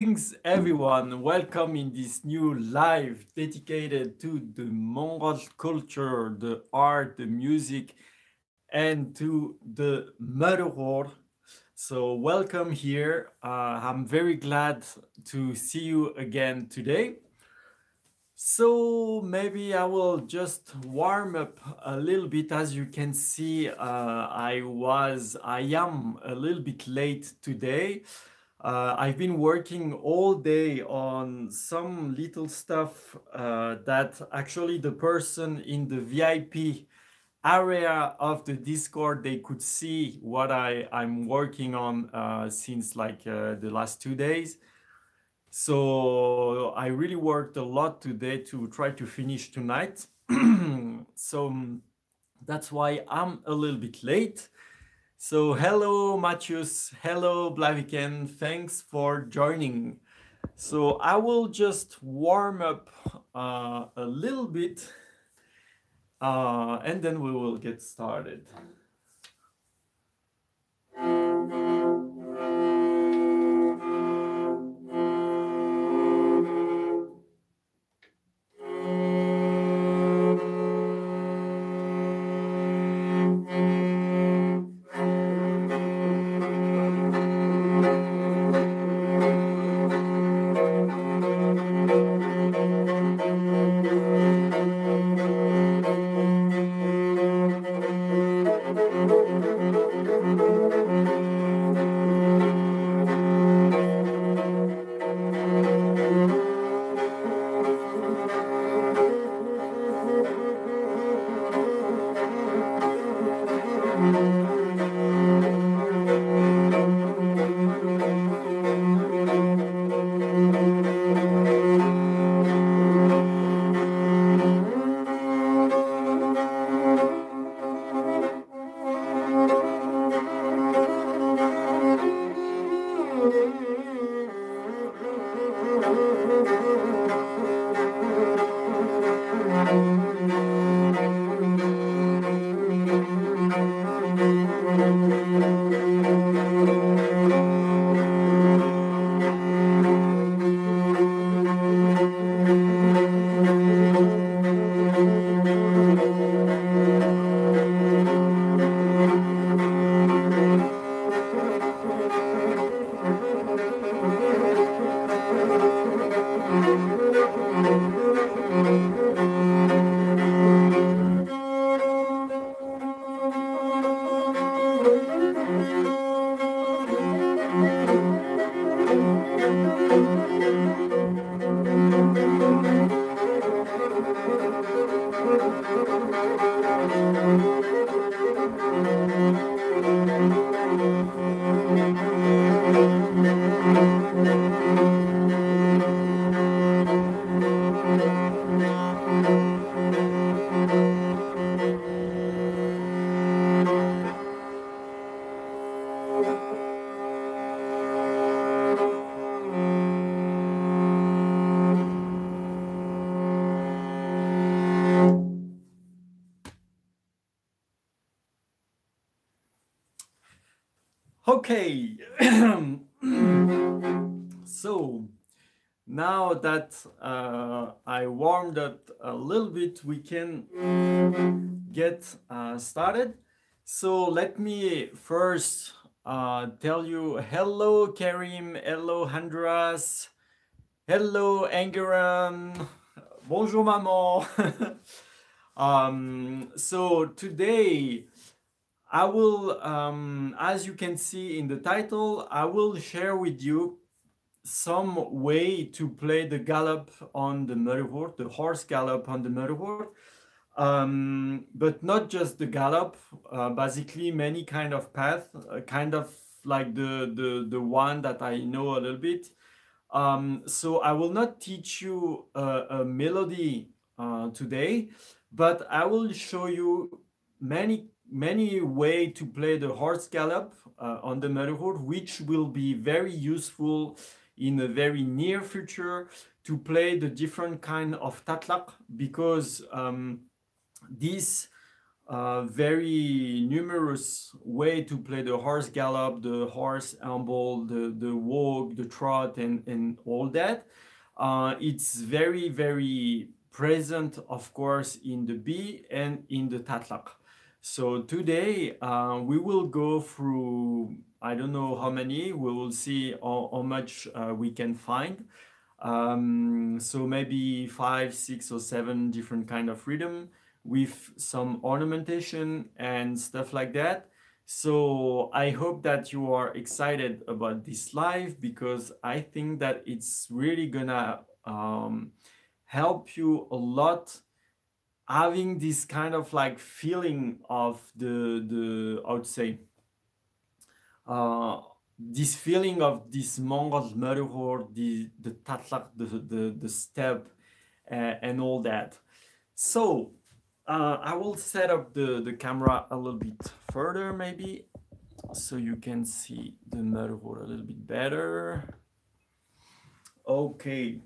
Greetings everyone, welcome in this new live dedicated to the Mongol culture, the art, the music, and to the morin khuur. So welcome here. Uh, I'm very glad to see you again today. So maybe I will just warm up a little bit. As you can see, uh, I was, I am a little bit late today. Uh, I've been working all day on some little stuff uh, that actually the person in the VIP area of the Discord, they could see what I, I'm working on uh, since like uh, the last two days. So I really worked a lot today to try to finish tonight. so that's why I'm a little bit late. So hello, Matthias. Hello, Blaviken. Thanks for joining. So I will just warm up uh, a little bit uh, and then we will get started. We can get uh, started. So let me first uh, tell you hello, Kerim. Hello, Andreas. Hello, Angeran. Bonjour, maman. um, so today, I will, um, as you can see in the title, I will share with you some way to play the gallop on the morin khuur, the horse gallop on the morin khuur. Um, but not just the gallop, uh, basically many kind of path, uh, kind of like the, the, the one that I know a little bit. Um, so I will not teach you a, a melody uh, today, but I will show you many many way to play the horse gallop uh, on the morin khuur, which will be very useful in the very near future to play the different kind of tatlak because um, this uh, very numerous way to play the horse gallop, the horse amble, the, the walk, the trot, and, and all that. Uh, it's very, very present, of course, in the B and in the tatlak. So today uh, we will go through, I don't know how many, we will see how, how much uh, we can find. Um, so maybe five, six or seven different kind of rhythm with some ornamentation and stuff like that. So I hope that you are excited about this live because I think that it's really gonna um, help you a lot having this kind of like feeling of the the I would say uh, this feeling of this Mongol metaphor, the the tatlak, the the the step, uh, and all that. So uh, I will set up the, the camera a little bit further maybe so you can see the metaphor a little bit better. Okay.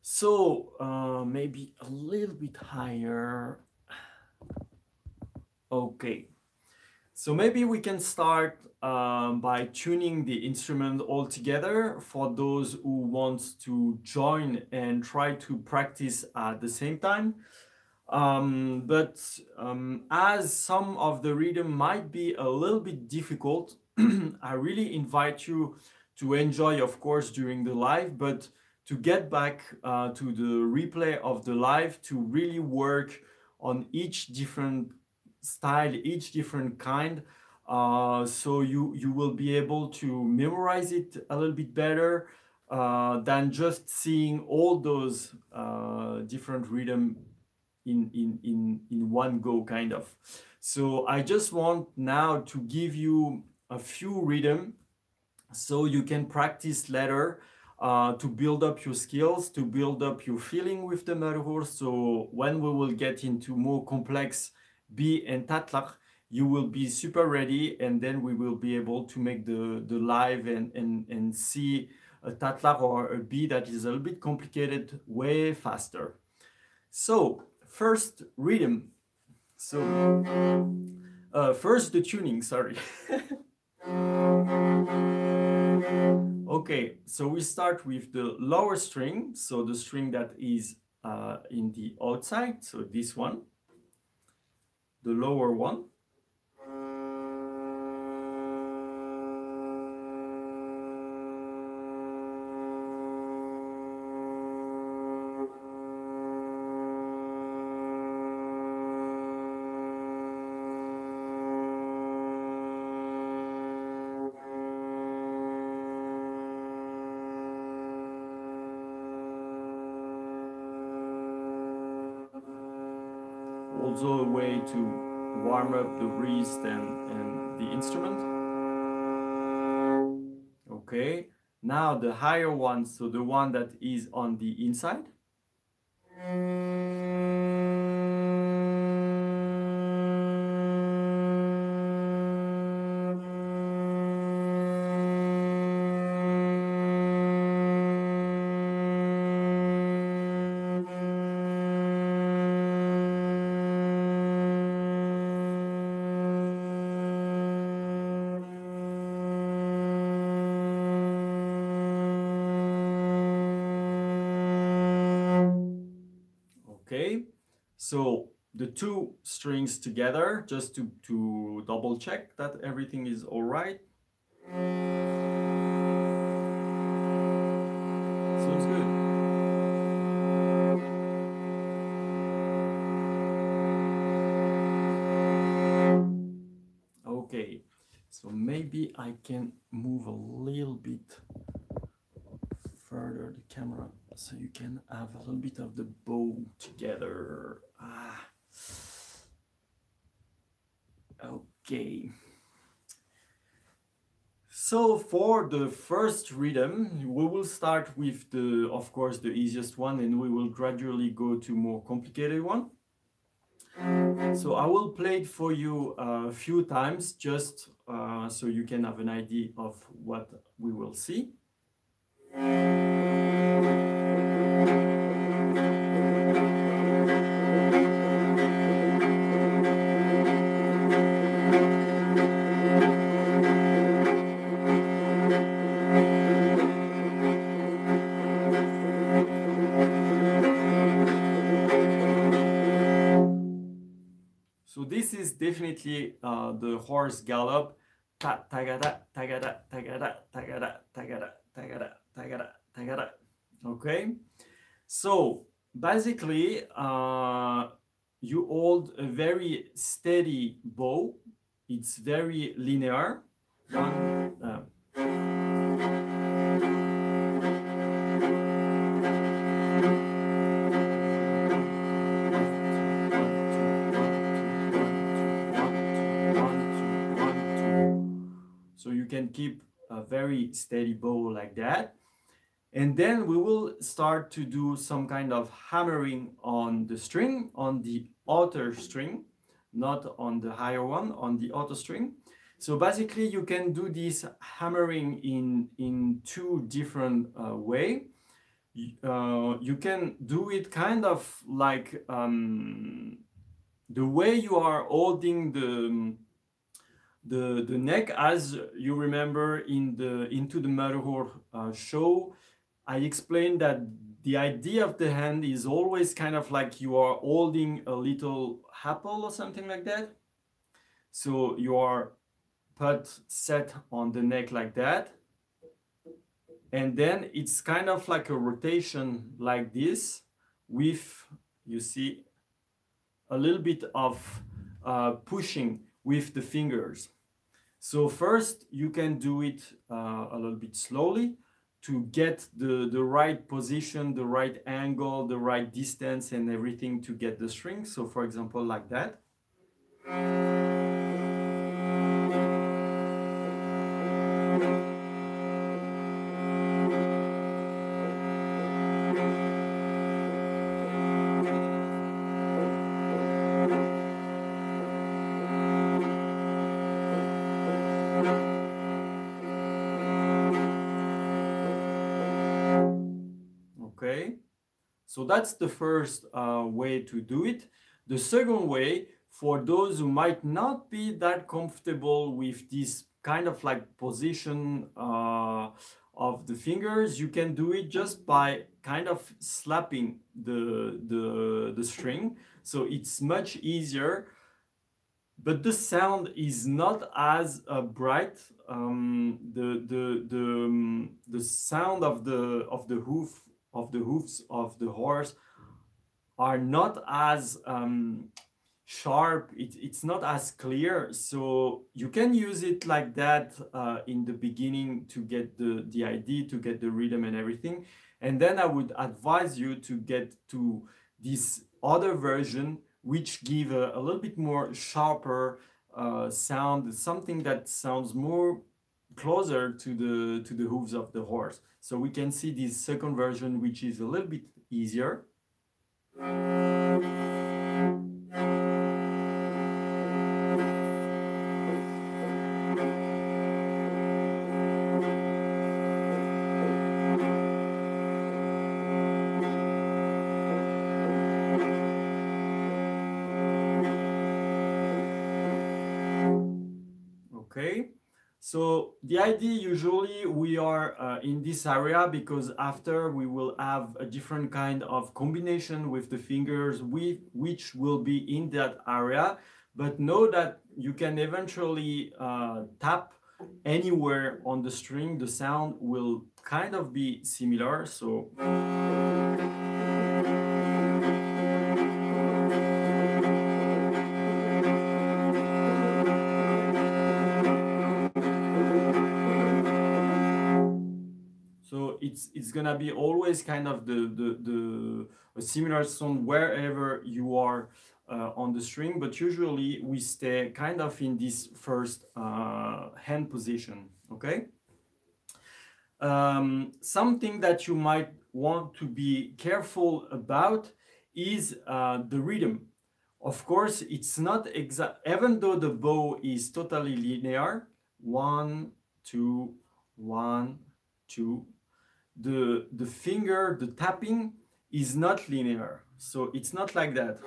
So uh, maybe a little bit higher. Okay. So maybe we can start um, by tuning the instrument all together for those who want to join and try to practice at the same time. Um, but um, as some of the rhythm might be a little bit difficult, I really invite you to enjoy, of course, during the live, but to get back uh, to the replay of the live to really work on each different style, each different kind. Uh, so you, you will be able to memorize it a little bit better uh, than just seeing all those uh, different rhythm in, in, in, in one go kind of. So I just want now to give you a few rhythm so you can practice later uh, to build up your skills, to build up your feeling with the metaphor. So when we will get into more complex B and tatlak, you will be super ready and then we will be able to make the, the live and, and, and see a tatlak or a B that is a little bit complicated way faster. So first rhythm. So uh, first the tuning, sorry. okay, so we start with the lower string. So the string that is uh, in the outside, so this one, the lower one. The wrist and, and the instrument. Okay, now the higher one, so the one that is on the inside. So the two strings together just to, to double check that everything is all right. Sounds good. Okay, so maybe I can move a little bit further the camera so you can have a little bit of the bow together. Ah. Okay. So for the first rhythm, we will start with the, of course, the easiest one, and we will gradually go to more complicated one. So I will play it for you a few times, just uh, so you can have an idea of what we will see. Definitely uh, the horse gallop. Ta tagada tagada tagada tagada tagada tagada tagada tagada. Okay, so basically uh, you hold a very steady bow. It's very linear. One, uh, keep a very steady bow like that. And then we will start to do some kind of hammering on the string, on the outer string, not on the higher one, on the outer string. So basically you can do this hammering in, in two different uh, way. Uh, you can do it kind of like um, the way you are holding the the the neck as you remember in the into the Matterhorn uh, show I explained that the idea of the hand is always kind of like you are holding a little apple or something like that. So you are put set on the neck like that. And then it's kind of like a rotation like this with, you see, a little bit of uh, pushing with the fingers. So first you can do it uh, a little bit slowly to get the, the right position, the right angle, the right distance and everything to get the string. So for example, like that. That's the first uh, way to do it. The second way, for those who might not be that comfortable with this kind of like position uh, of the fingers, you can do it just by kind of slapping the, the, the string. So it's much easier, but the sound is not as uh, bright. Um, the, the, the, um, the sound of the, of the hoof of the hoofs of the horse are not as um, sharp. It, it's not as clear. So you can use it like that uh, in the beginning to get the the idea to get the rhythm and everything. And then i would advise you to get to this other version which give a, a little bit more sharper uh, sound something that sounds more closer to the to the hooves of the horse. So we can see this second version which is a little bit easier so the idea usually we are uh, in this area because after we will have a different kind of combination with the fingers with which will be in that area. But know that you can eventually uh, tap anywhere on the string. The sound will kind of be similar so it's it's gonna be always kind of the the, the similar sound wherever you are uh, on the string but usually we stay kind of in this first uh, hand position okay? Um, something that you might want to be careful about is uh, the rhythm. Of course it's not exact even though the bow is totally linear one two one two the the finger the tapping is not linear. So it's not like that.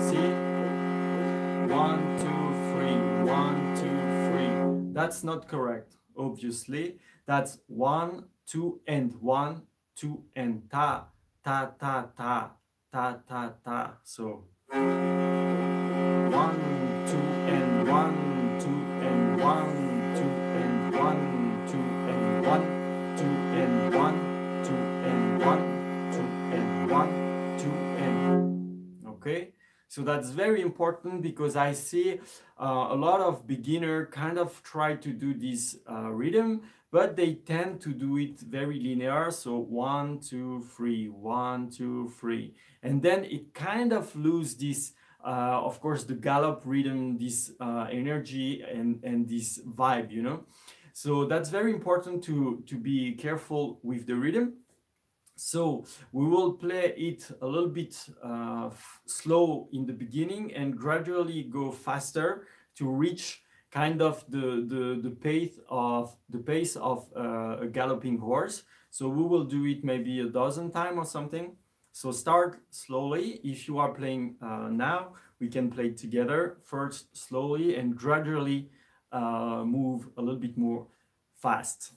See? One two three. One two three. That's not correct obviously. That's one two and. One two and. Ta ta ta ta. Ta, ta, ta. So okay. So that's very important because I see uh, a lot of beginner kind of try to do this uh, rhythm, but they tend to do it very linear. So one, two, three, one, two, three. And then it kind of lose this, uh, of course, the gallop rhythm, this uh, energy and, and this vibe, you know? So that's very important to, to be careful with the rhythm. So we will play it a little bit uh, slow in the beginning and gradually go faster to reach kind of the, the, the pace of the pace of uh, a galloping horse. So we will do it maybe a dozen times or something. So start slowly. If you are playing uh, now, we can play together first slowly and gradually uh, move a little bit more fast.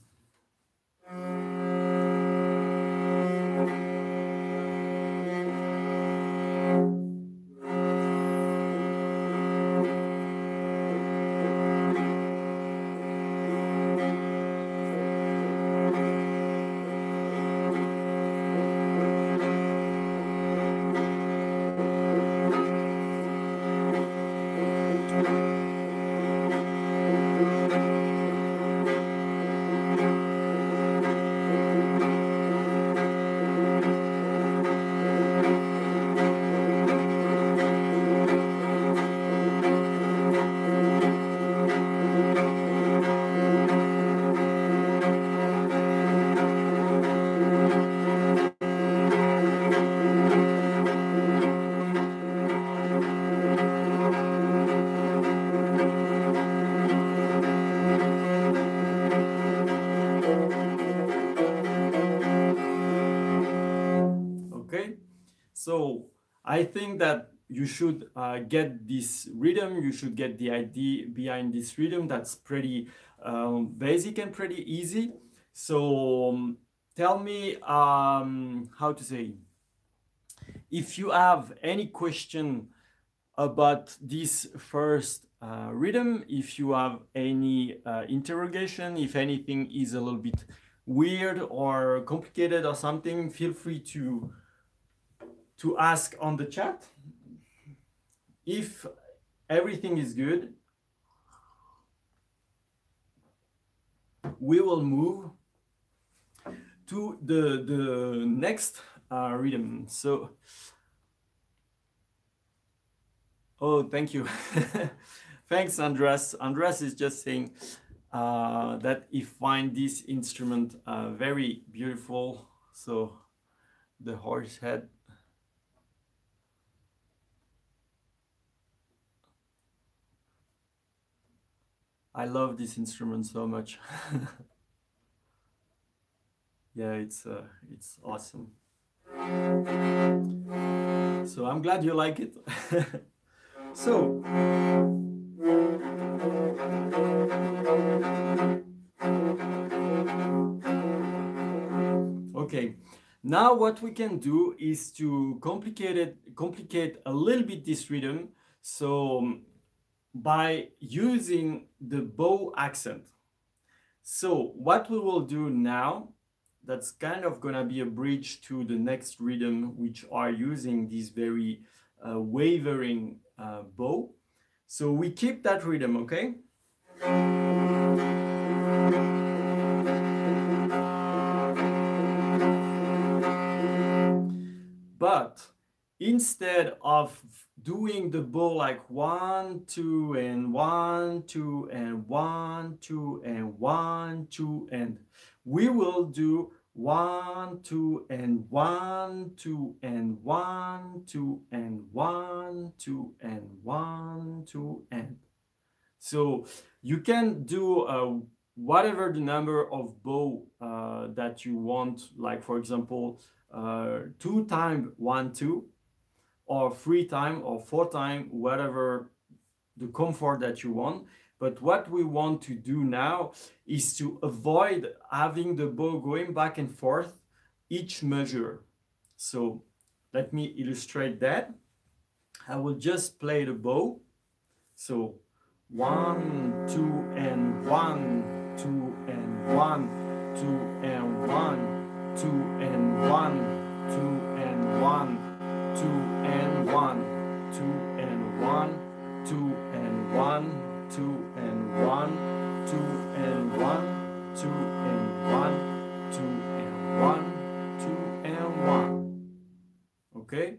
I think that you should uh, get this rhythm you should get the idea behind this rhythm that's pretty um, basic and pretty easy. So um, tell me um, how to say if you have any question about this first uh, rhythm if you have any uh, interrogation if anything is a little bit weird or complicated or something feel free to to ask on the chat. If everything is good, we will move to the, the next uh, rhythm. So, oh, thank you. Thanks, Andreas. Andreas is just saying uh, that he find this instrument uh, very beautiful. So, the horse head I love this instrument so much. yeah, it's uh, it's awesome. So I'm glad you like it. so okay, now what we can do is to complicate it, complicate a little bit this rhythm. So by using the bow accent. So what we will do now, that's kind of gonna be a bridge to the next rhythm, which are using this very uh, wavering uh, bow. So we keep that rhythm, okay? But instead of doing the bow like one, two, and one, two, and one, two, and one, two, and we will do one, two, and one, two, and one, two, and one, two, and one, two, and. So you can do uh, whatever the number of bow uh, that you want, like for example, uh, two times one, two, or three time or four time, whatever the comfort that you want. But what we want to do now is to avoid having the bow going back and forth each measure. So let me illustrate that. I will just play the bow. So one, two, and one, two, and one, two, and one, two, and one, two, and one, two, and one, two, and one, two, and one, two, and one, two, and one, two, and one, two, and one, two, and one. Okay?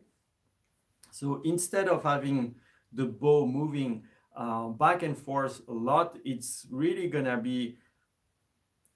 So instead of having the bow moving uh, back and forth a lot, it's really gonna be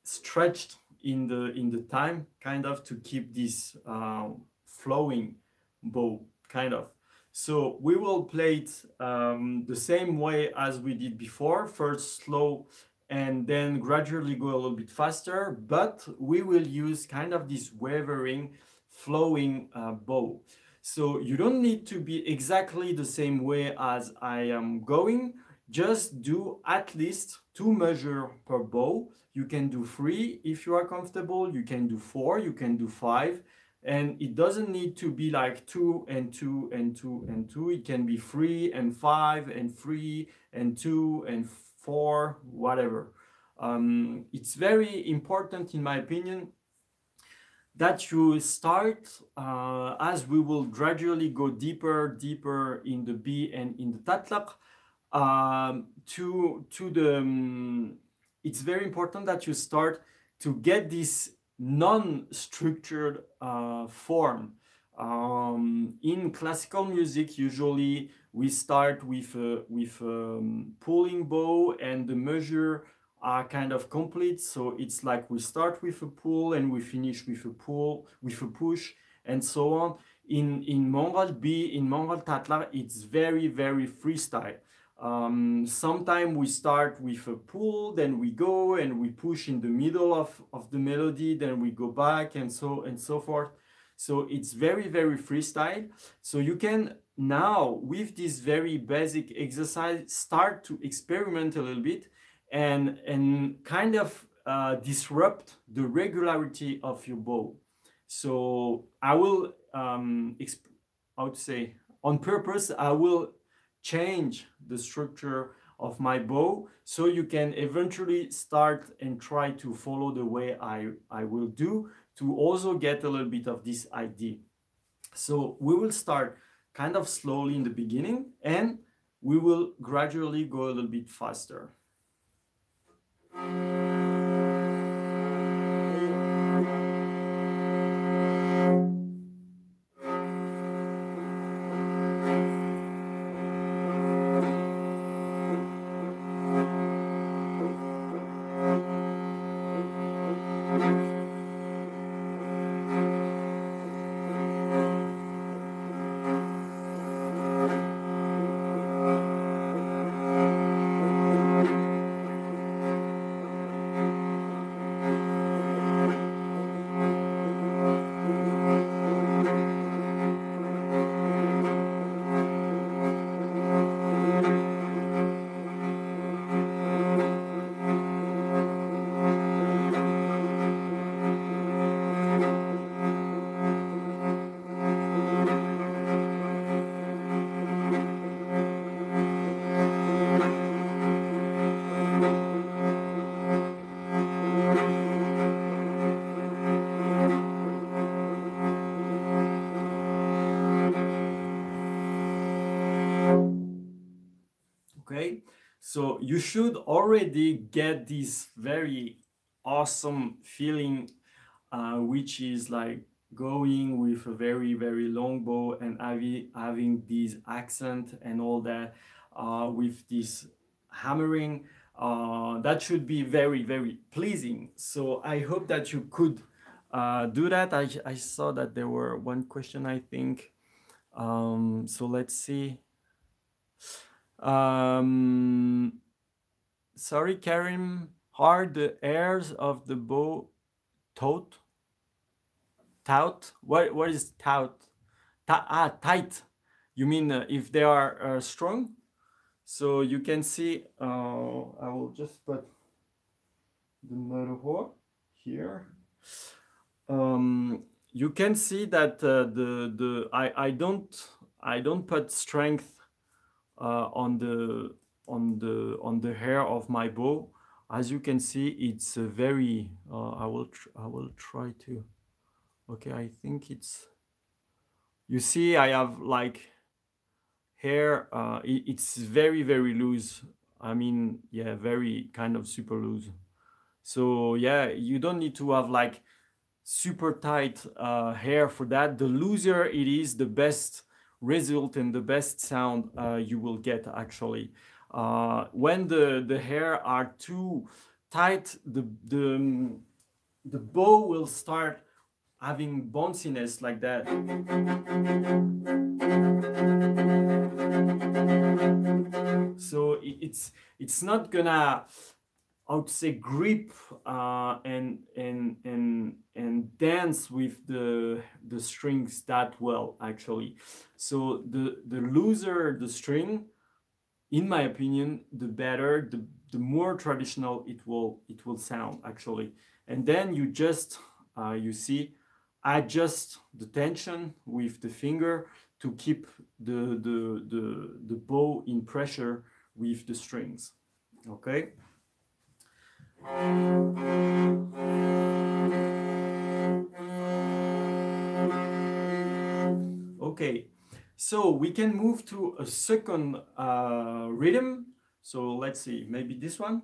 stretched in the in the time, kind of to keep this uh, flowing bow, kind of. So we will play it um, the same way as we did before, first slow and then gradually go a little bit faster, but we will use kind of this wavering, flowing uh, bow. So you don't need to be exactly the same way as I am going. Just do at least two measure per bow. You can do three if you are comfortable. You can do four, you can do five. And it doesn't need to be like two and two and two and two. It can be three and five and three and two and four, whatever. Um, it's very important, in my opinion, that you start uh, as we will gradually go deeper, deeper in the B and in the tatlaq um, to to the. Um, it's very important that you start to get this non-structured uh, form. Um, in classical music, usually we start with a, with a um, pulling bow and the measure are kind of complete. So it's like we start with a pull and we finish with a pull, with a push, and so on. In in Mongol B, in Mongol Tatlar, it's very very freestyle. Um, Sometimes we start with a pull, then we go and we push in the middle of, of the melody, then we go back and so and so forth. So it's very very freestyle. So you can now with this very basic exercise start to experiment a little bit and and kind of uh, disrupt the regularity of your bow. So I will, um, I would say, on purpose, I will change the structure of my bow so you can eventually start and try to follow the way I, I will do to also get a little bit of this idea. So we will start kind of slowly in the beginning and we will gradually go a little bit faster. You should already get this very awesome feeling, uh, which is like going with a very, very long bow and having, having this accent and all that uh, with this hammering. Uh, that should be very, very pleasing. So I hope that you could uh, do that. I, I saw that there were one question, I think. Um, so let's see. Um, sorry, Kerim, are the airs of the bow taut? Taut? What, what is taut? Ta ah, tight. You mean uh, if they are uh, strong? So you can see, uh, I will just put the metaphor here. Um, you can see that uh, the the I I don't I don't put strength uh, on the on the on the hair of my bow. As you can see, it's very. Uh, I will I will try to. Okay, I think it's. You see, I have like hair. Uh, it, it's very very loose. I mean, yeah, very kind of super loose. So yeah, you don't need to have like super tight uh, hair for that. The looser it is, the best result and the best sound uh, you will get actually. Uh, when the, the hair are too tight, the, the, um, the bow will start having bounciness like that. So it's it's not gonna I would say grip uh, and and and and dance with the the strings that well actually. So the the looser the string, in my opinion, the better, the the more traditional it will it will sound actually. And then you just uh, you see adjust the tension with the finger to keep the the the the bow in pressure with the strings. Okay. Okay, so we can move to a second uh, rhythm. So let's see, maybe this one.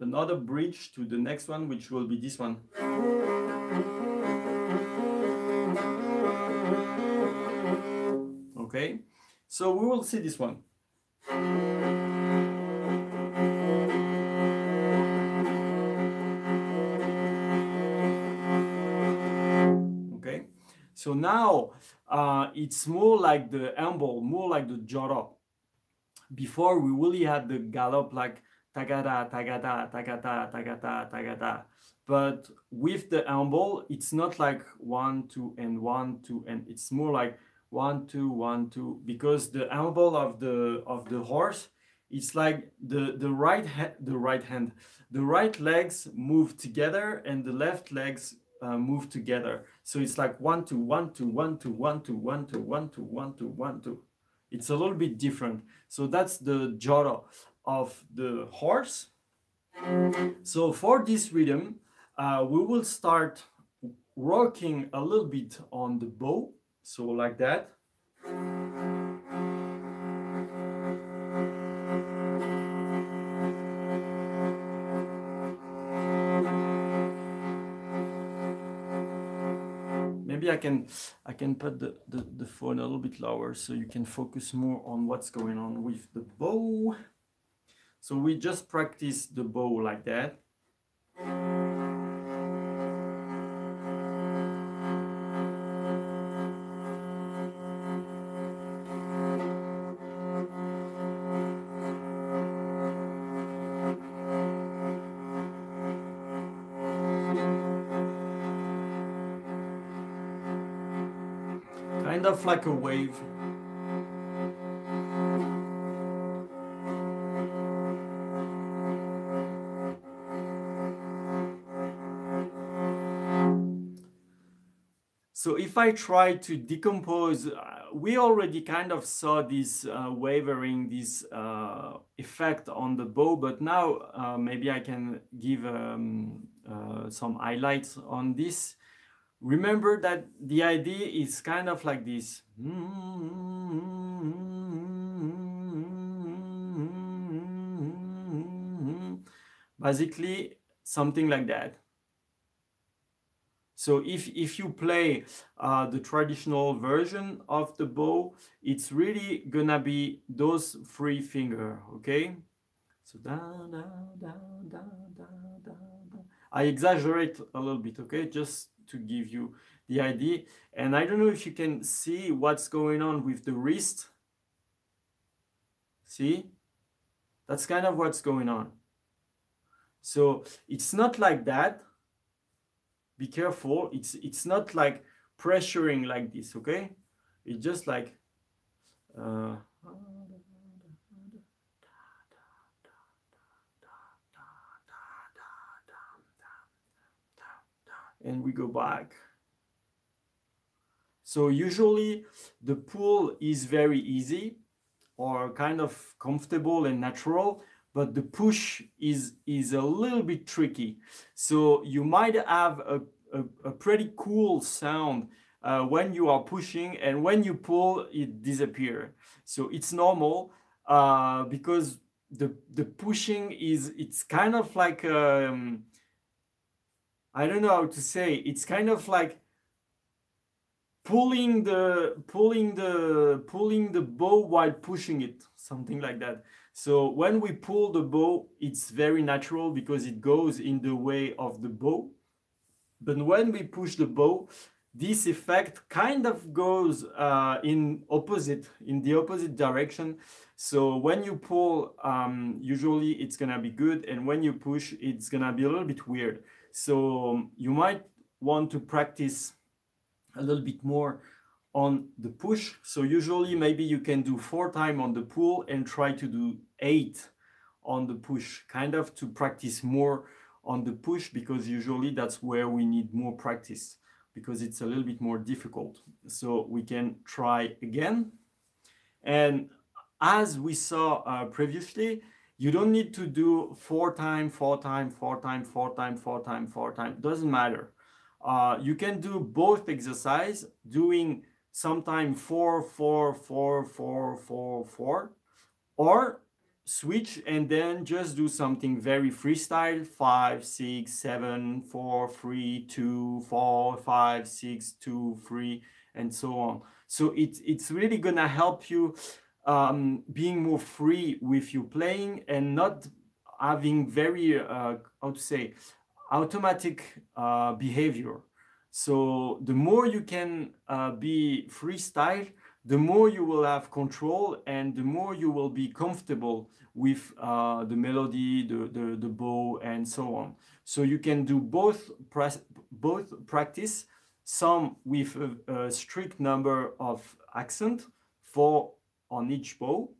Another bridge to the next one, which will be this one. Okay, so we will see this one. Okay, so now uh, it's more like the amble, more like the joro. Before we really had the gallop like tagada, tagada, tagada, tagada, tagada. But with the amble, it's not like one, two, and one, two, and it's more like one, two, one, two, because the amble of the of the horse, it's like the the right the right hand, the right legs move together and the left legs uh, move together. So it's like one, two, one, two, one, two, one, two, one, two, one, two, one, two, one, two. It's a little bit different. So that's the joro of the horse. So for this rhythm, uh, we will start working a little bit on the bow. So like that. maybe I can I can put the, the, the phone a little bit lower so you can focus more on what's going on with the bow. So we just practice the bow like that. Kind of like a wave. If I try to decompose, uh, we already kind of saw this uh, wavering, this uh, effect on the bow, but now uh, maybe I can give um, uh, some highlights on this. Remember that the idea is kind of like this. Basically, something like that. So if, if you play uh, the traditional version of the bow, it's really gonna be those three finger, okay? So da, da, da, da, da, da, da. I exaggerate a little bit, okay? Just to give you the idea. And I don't know if you can see what's going on with the wrist. See? That's kind of what's going on. So it's not like that. Be careful. It's it's not like pressuring like this, okay? It's just like uh, and we go back. So usually the pull is very easy or kind of comfortable and natural, but the push is, is a little bit tricky. So you might have a, a, a pretty cool sound uh, when you are pushing and when you pull, it disappear. So it's normal uh, because the, the pushing is, it's kind of like, um, I don't know how to say, it's kind of like pulling the pulling the pulling the bow while pushing it something like that so when we pull the bow it's very natural because it goes in the way of the bow. But when we push the bow this effect kind of goes uh, in opposite in the opposite direction. So when you pull um, usually it's gonna be good and when you push it's gonna be a little bit weird. So um, you might want to practice a little bit more on the push. So usually maybe you can do four time on the pull and try to do eight on the push, kind of to practice more on the push because usually that's where we need more practice because it's a little bit more difficult. So we can try again. And as we saw uh, previously, you don't need to do four time, four time, four time, four time, four time, four time. Doesn't matter. Uh, you can do both exercise doing sometime four, four, four, four, four, four, or switch and then just do something very freestyle five six seven four three two four five six two three and so on so it's it's really gonna help you um, being more free with you playing and not having very uh, how to say automatic uh, behavior. So the more you can uh, be freestyle, the more you will have control and the more you will be comfortable with uh, the melody, the, the, the bow, and so on. So you can do both, both practice, some with a, a strict number of accent, four on each bow,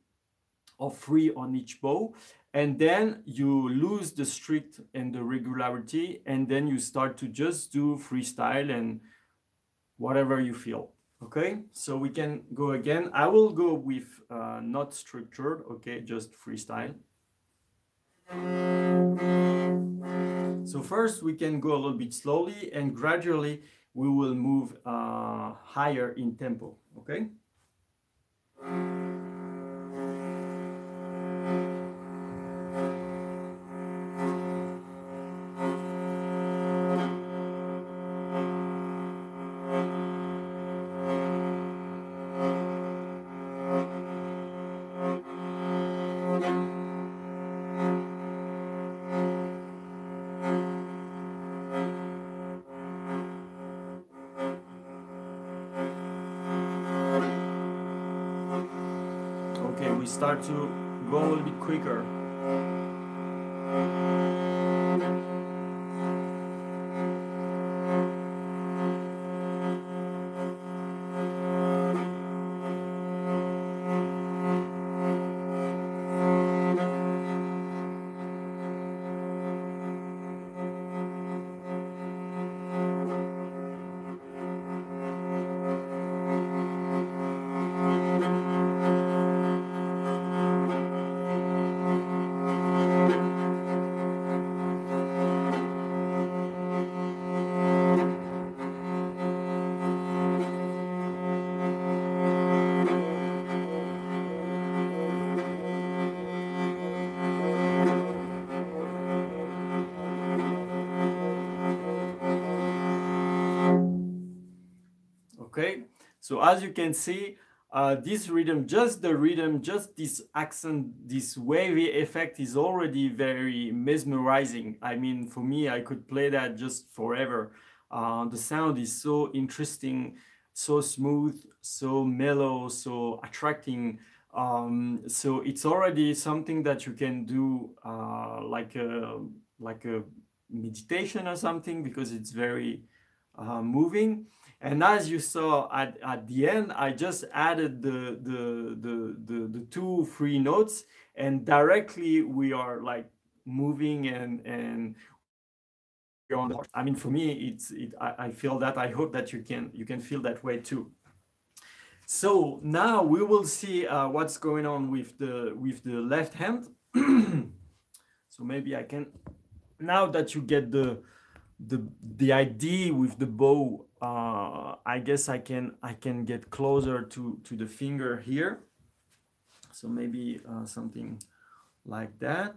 or three on each bow, and then you lose the strict and the regularity and then you start to just do freestyle and whatever you feel okay? So we can go again. I will go with uh, not structured okay just freestyle. So first we can go a little bit slowly and gradually we will move uh, higher in tempo okay start to go a little bit quicker. So as you can see uh, this rhythm just the rhythm just this accent this wavy effect is already very mesmerizing. I mean for me i could play that just forever. Uh, the sound is so interesting so smooth so mellow so attracting. Um, so it's already something that you can do uh, like a like a meditation or something because it's very uh, moving. And as you saw at, at the end, I just added the, the, the, the, the two free notes and directly we are like moving and, and I mean, for me, it's, it, I, I feel that, I hope that you can, you can feel that way too. So now we will see uh, what's going on with the, with the left hand. so maybe I can, now that you get the, the, the idea with the bow uh, I guess I can I can get closer to to the finger here. So maybe uh, something like that.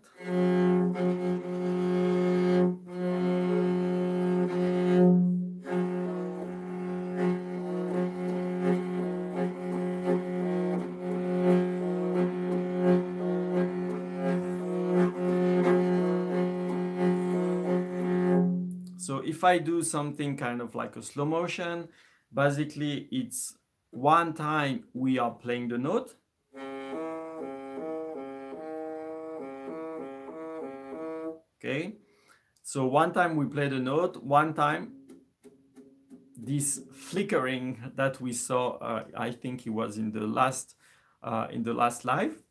If I do something kind of like a slow motion, basically it's one time we are playing the note. Okay, so one time we play the note, one time this flickering that we saw, uh, I think it was in the last uh, in the last live.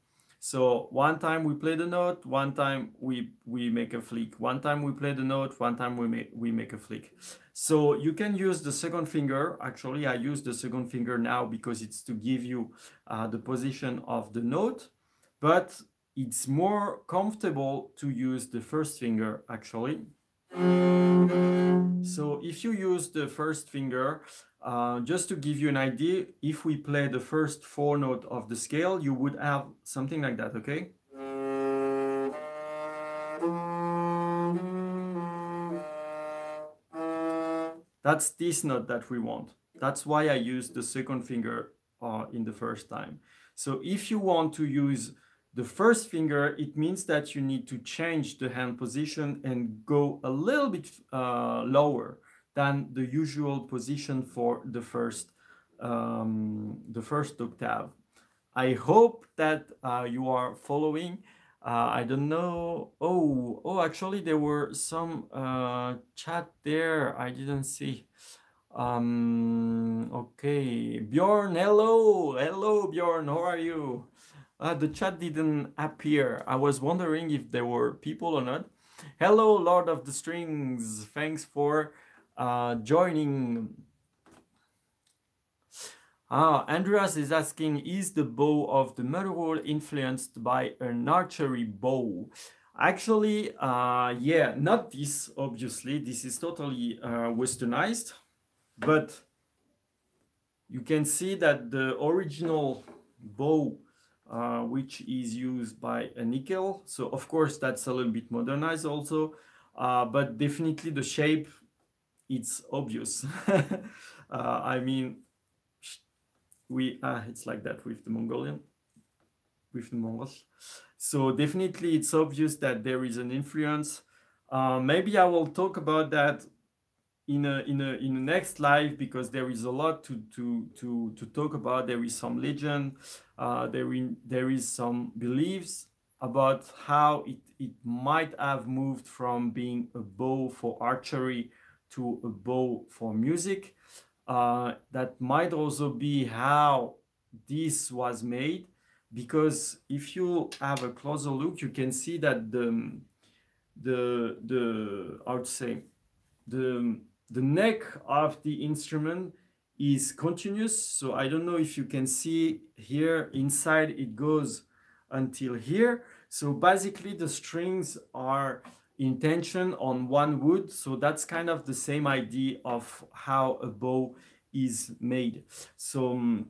So one time we play the note, one time we, we make a flick. One time we play the note, one time we make, we make a flick. So you can use the second finger. Actually, I use the second finger now because it's to give you uh, the position of the note, but it's more comfortable to use the first finger actually. So if you use the first finger, uh, just to give you an idea, if we play the first four note of the scale, you would have something like that, okay? That's this note that we want. That's why I use the second finger uh, in the first time. So if you want to use the first finger, it means that you need to change the hand position and go a little bit uh, lower than the usual position for the first um, the first octave. I hope that uh, you are following. Uh, I don't know. Oh, oh, actually, there were some uh, chat there. I didn't see. Um, okay, Bjorn, hello, hello, Bjorn. How are you? Uh, the chat didn't appear. I was wondering if there were people or not. Hello, Lord of the Strings. Thanks for uh, joining. Ah, Andreas is asking, is the bow of the morin khuur influenced by an archery bow? Actually, uh, yeah, not this, obviously. This is totally uh, westernized, but you can see that the original bow, uh, which is used by a nickel, so of course that's a little bit modernized also, uh, but definitely the shape it's obvious. uh, I mean, we uh, it's like that with the Mongolian, with the Mongols. So definitely, it's obvious that there is an influence. Uh, maybe I will talk about that in a in a in the next live because there is a lot to to to to talk about. There is some legend. Uh, there in there is some beliefs about how it it might have moved from being a bow for archery to a bow for music. Uh, that might also be how this was made because if you have a closer look, you can see that the the the I would say the the neck of the instrument is continuous. So I don't know if you can see here inside it goes until here. So basically the strings are intention on one wood. So that's kind of the same idea of how a bow is made. So, um,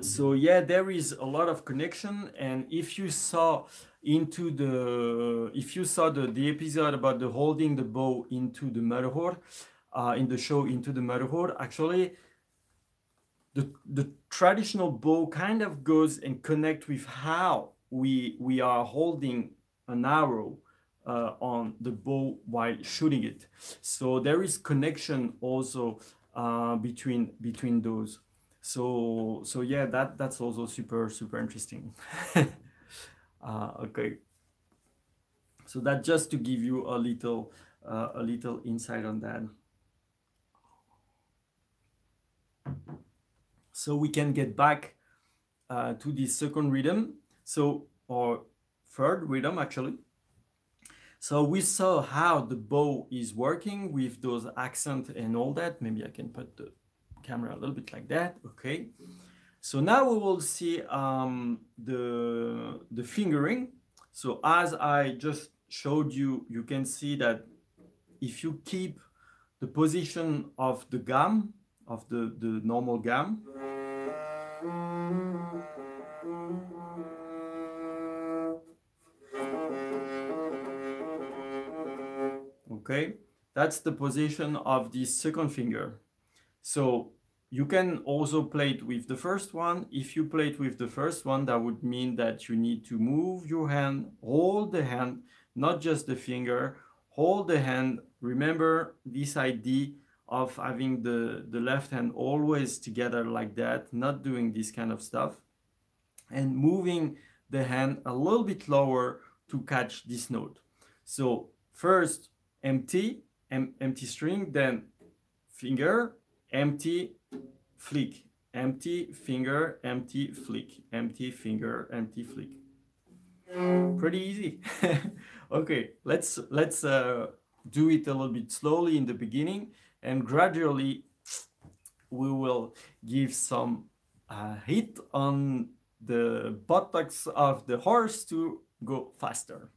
so yeah, there is a lot of connection. And if you saw into the, if you saw the, the episode about the holding the bow into the morin khuur, uh, in the show Into the morin khuur, actually, the, the traditional bow kind of goes and connect with how we, we are holding an arrow uh, on the bow while shooting it. So there is connection also uh, between between those. So so yeah, that that's also super super interesting. uh, okay. So that just to give you a little uh, a little insight on that. So we can get back uh, to the second rhythm. So or third rhythm actually. So we saw how the bow is working with those accent and all that. Maybe I can put the camera a little bit like that. Okay. So now we will see um, the, the fingering. So as I just showed you, you can see that if you keep the position of the gam, of the, the normal gam, okay, that's the position of the second finger. So you can also play it with the first one. If you play it with the first one, that would mean that you need to move your hand, hold the hand, not just the finger, hold the hand. Remember this idea of having the, the left hand always together like that, not doing this kind of stuff, and moving the hand a little bit lower to catch this note. So first empty, em empty string, then finger, empty, flick, empty finger, empty flick, empty finger, empty flick. Pretty easy. okay, let's let's uh, do it a little bit slowly in the beginning, and gradually we will give some uh, hit on the buttocks of the horse to go faster.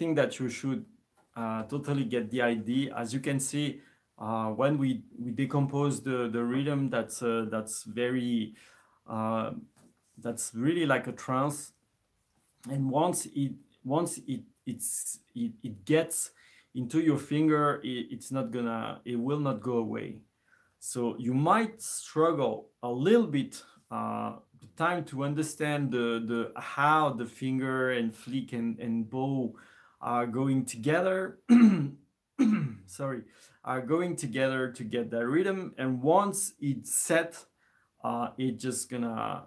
Think that you should uh, totally get the idea. As you can see, uh, when we, we decompose the, the rhythm, that's uh, that's very uh, that's really like a trance. And once it once it it's it, it gets into your finger, it, it's not gonna it will not go away. So you might struggle a little bit uh, the time to understand the the how the finger and flick and, and bow are going together sorry are going together to get that rhythm. And once it's set uh, it just gonna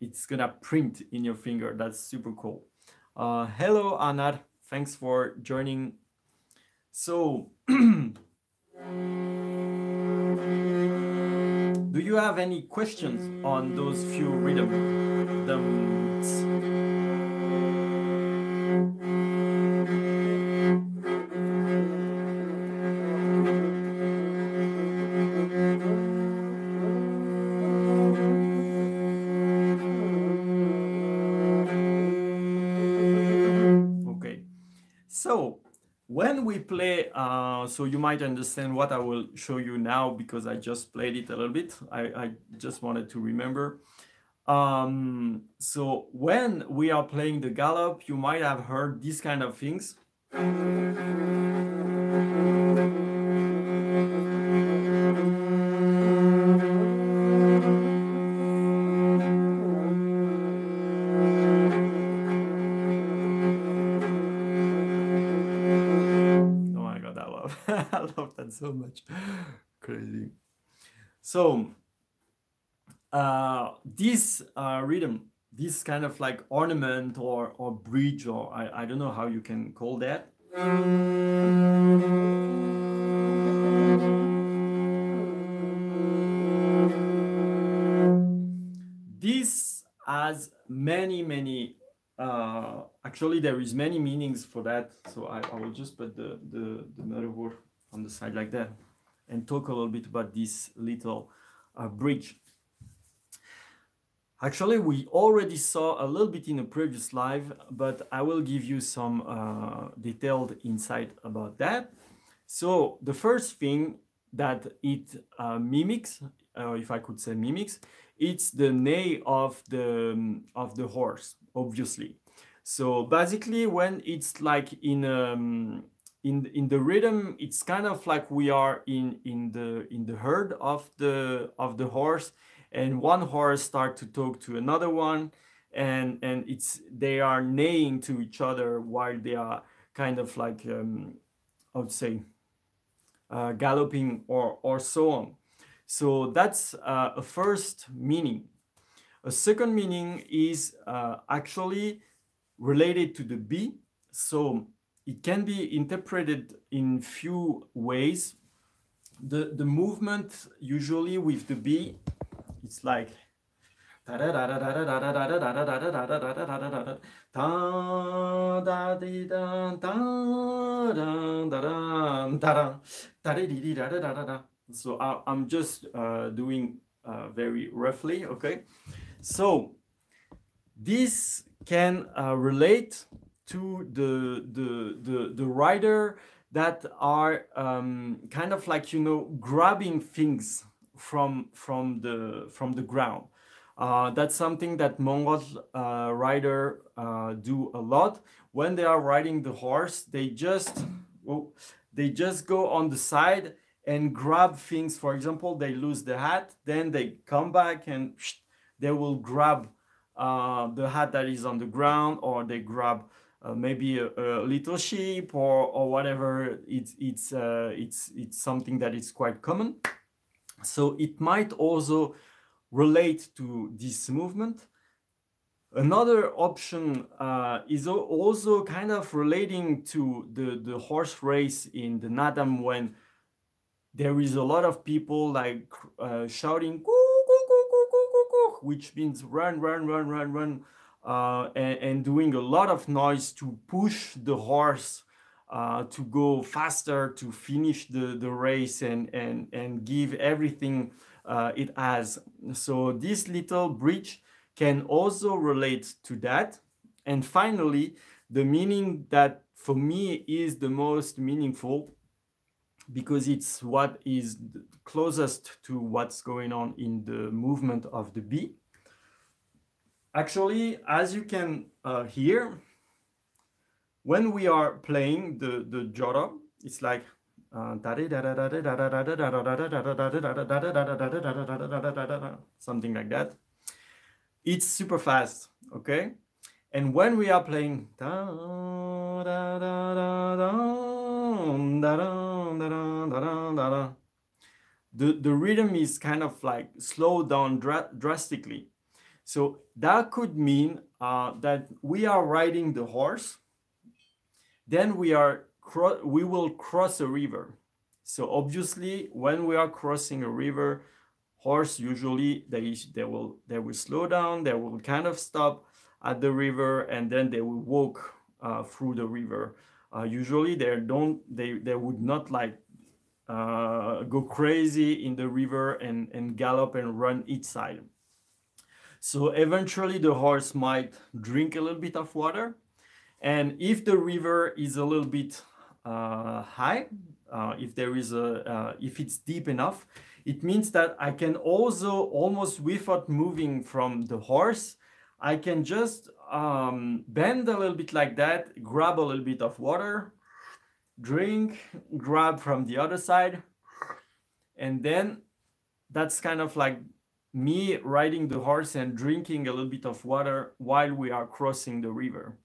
it's gonna print in your finger. That's super cool. Uh, hello Anad thanks for joining. So do you have any questions on those few rhythms so you might understand what I will show you now because I just played it a little bit. I, I just wanted to remember. Um, so when we are playing the gallop, you might have heard these kind of things. So much. Crazy. So, uh, this uh, rhythm, this kind of like ornament or, or bridge, or I, I don't know how you can call that. This has many, many, uh, actually there is many meanings for that. So I, I will just put the, the, the metaphor on the side like that and talk a little bit about this little uh, bridge. Actually, we already saw a little bit in a previous live, but I will give you some uh, detailed insight about that. So the first thing that it uh, mimics, uh, if I could say mimics, it's the neigh of the um, of the horse, obviously. So basically, when it's like in um, in in the rhythm, it's kind of like we are in in the in the herd of the of the horse, and one horse start to talk to another one, and and it's they are neighing to each other while they are kind of like um, I would say uh, galloping or or so on. So that's uh, a first meaning. A second meaning is uh, actually related to the B. So it can be interpreted in few ways. The, the movement usually with the B, it's like so I, am just uh, doing uh, very roughly, okay? So this can uh, relate to the, the, the, the rider that are um, kind of like, you know, grabbing things from, from, the, from the ground. Uh, that's something that Mongol uh, rider uh, do a lot. When they are riding the horse, they just, they just go on the side and grab things. For example, they lose the hat, then they come back and they will grab uh, the hat that is on the ground, or they grab uh, maybe a, a, little sheep or or whatever. It's it's uh, it's it's something that is quite common. So it might also relate to this movement. Another option uh, is also kind of relating to the, the horse race in the Naadam when there is a lot of people like uh, shouting which means run run run run run uh, and, and, doing a lot of noise to push the horse uh, to go faster to finish the, the race and, and, and give everything uh, it has so this little bridge can also relate to that and finally the meaning that for me is the most meaningful because it's what is closest to what's going on in the movement of the bee. Actually, as you can uh, hear, when we are playing the, the jota, it's like something like that. It's super fast, okay? And when we are playing the, the rhythm is kind of like slowed down dra drastically. So that could mean uh, that we are riding the horse, then we are we will cross a river. So obviously, when we are crossing a river, horse usually they they will they will slow down, they will kind of stop at the river, and then they will walk uh, through the river uh, usually they don't they they would not like uh, go crazy in the river and and gallop and run each side so eventually the horse might drink a little bit of water. And if the river is a little bit uh, high uh, if there is a uh, if it's deep enough it means that I can also almost without moving from the horse I can just um, bend a little bit like that, grab a little bit of water, drink, grab from the other side, and then that's kind of like me riding the horse and drinking a little bit of water while we are crossing the river.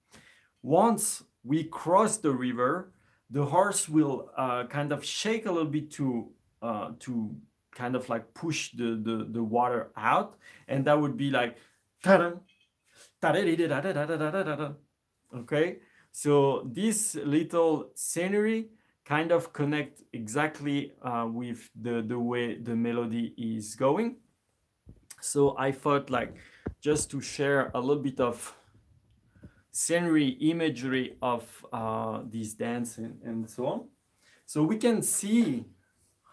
Once we cross the river, the horse will uh, kind of shake a little bit to uh, to kind of like push the, the, the water out. And that would be like, okay? So this little scenery kind of connect exactly uh, with the, the way the melody is going. So I thought like just to share a little bit of scenery imagery of uh, this dance and, and so on. So we can see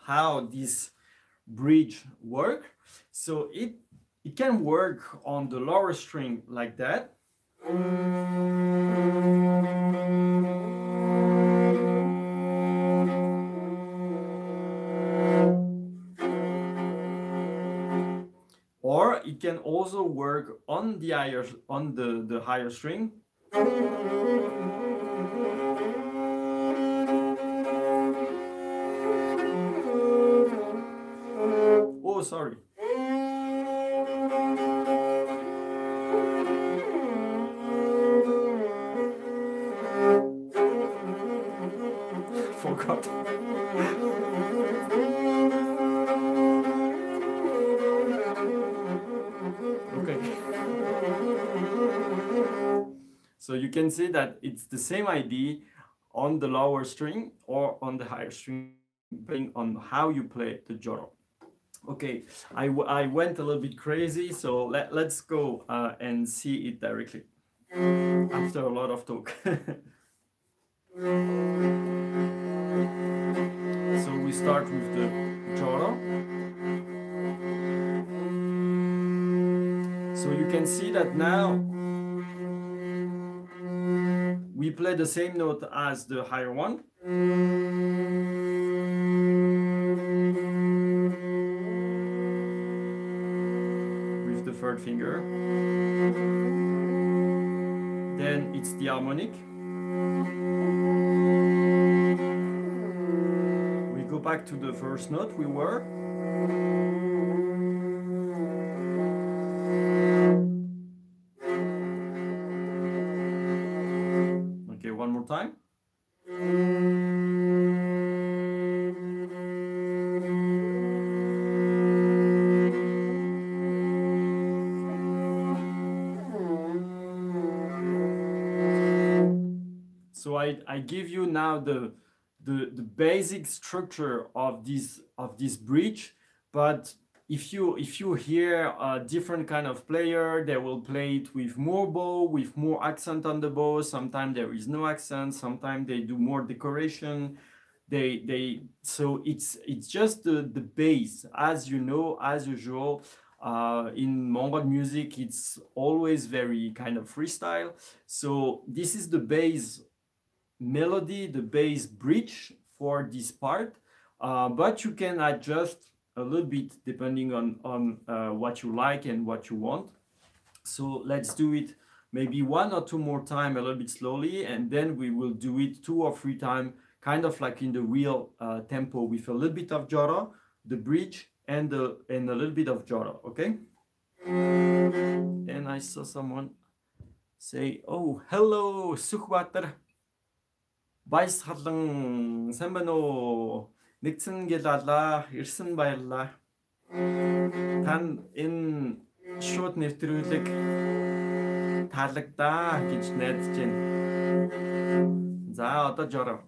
how this bridge work. So it, it can work on the lower string like that. Or it can also work on the higher on the, the higher string. Oh, sorry. Can see that it's the same ID on the lower string or on the higher string, depending on how you play the joro. Okay, I, I went a little bit crazy, so let, let's go uh, and see it directly after a lot of talk. play the same note as the higher one. With the third finger. Then it's the harmonic. We go back to the first note we were. Give you now the, the, the basic structure of this of this bridge, but if you if you hear a different kind of player, they will play it with more bow, with more accent on the bow. Sometimes there is no accent. Sometimes they do more decoration. They they so it's it's just the the base. As you know, as usual, uh, in Mongol music, it's always very kind of freestyle. So this is the base melody, the bass bridge for this part, uh, but you can adjust a little bit depending on, on uh, what you like and what you want. So let's do it maybe one or two more time a little bit slowly, and then we will do it two or three times, kind of like in the real uh, tempo with a little bit of joro, the bridge, and, the, and a little bit of joro, okay? And I saw someone say, oh, hello, Sukhwatar. Баяс халан сайн байна уу? Нэгцэн гэл алаа, ирсэн баярлаа. Тан энэ шууд нэвтрүүлэг таалагдаа гэж найдаж байна. За одоо жороо.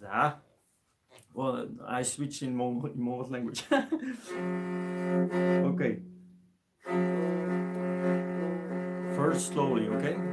За. Well, I switch in Mongol, in Mongol language. okay. First slowly, okay?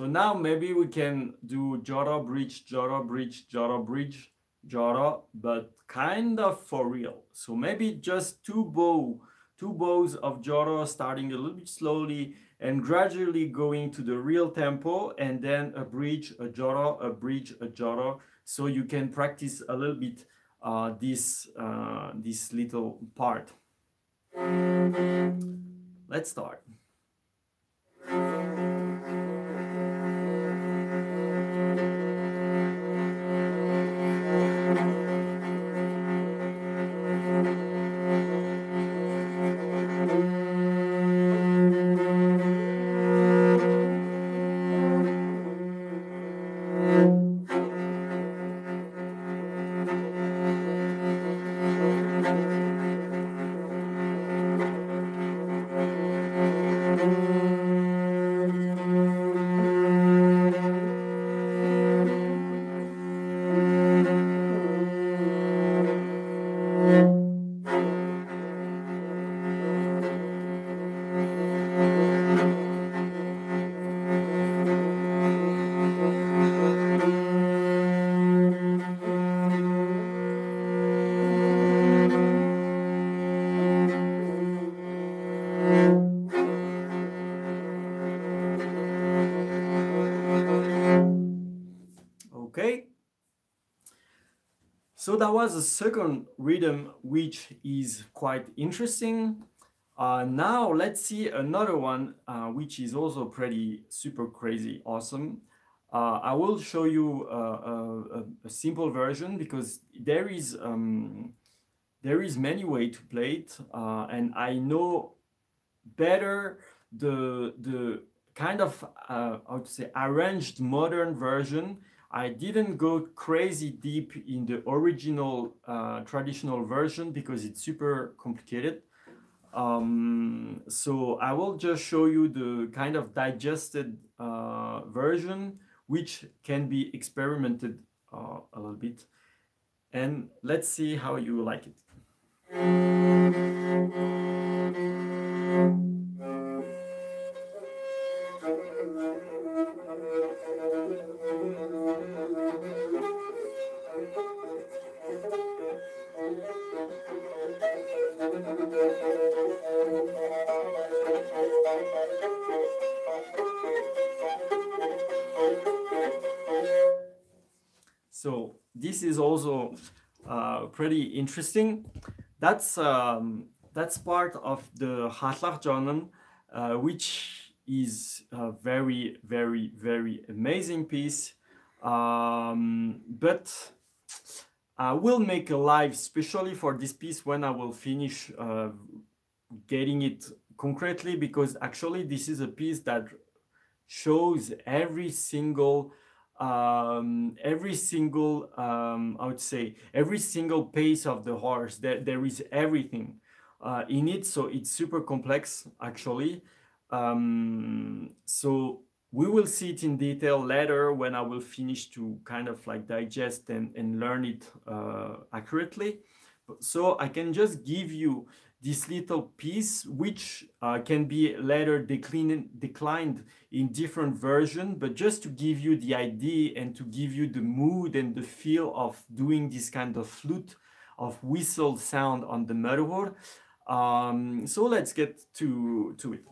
So now maybe we can do Joro bridge, Joro bridge, Joro bridge, Joro, but kind of for real. So maybe just two bow, two bows of Joro starting a little bit slowly and gradually going to the real tempo and then a bridge, a Joro, a bridge, a Joro. So you can practice a little bit uh, this, uh, this little part. Let's start. That was a second rhythm, which is quite interesting. Uh, now let's see another one, uh, which is also pretty super crazy awesome. Uh, I will show you uh, a, a, simple version because there is um, there is many way to play it, uh, and I know better the the kind of uh, how to say arranged modern version I didn't go crazy deep in the original uh, traditional version because it's super complicated. Um, so I will just show you the kind of digested uh, version, which can be experimented uh, a little bit. And let's see how you like it. So this is also uh, pretty interesting. That's um, that's part of the Hatlach uh, which is a very, very, very amazing piece. Um, but I will make a live specially for this piece when I will finish uh, getting it concretely because actually this is a piece that shows every single um, every single, um, I would say, every single pace of the horse. There, there is everything uh, in it, so it's super complex actually. Um, so we will see it in detail later when I will finish to kind of like digest and, and learn it uh, accurately. So I can just give you this little piece, which uh, can be later declined, declined in different version, but just to give you the idea and to give you the mood and the feel of doing this kind of flute of whistle sound on the morin khuur. Um, so let's get to, to it.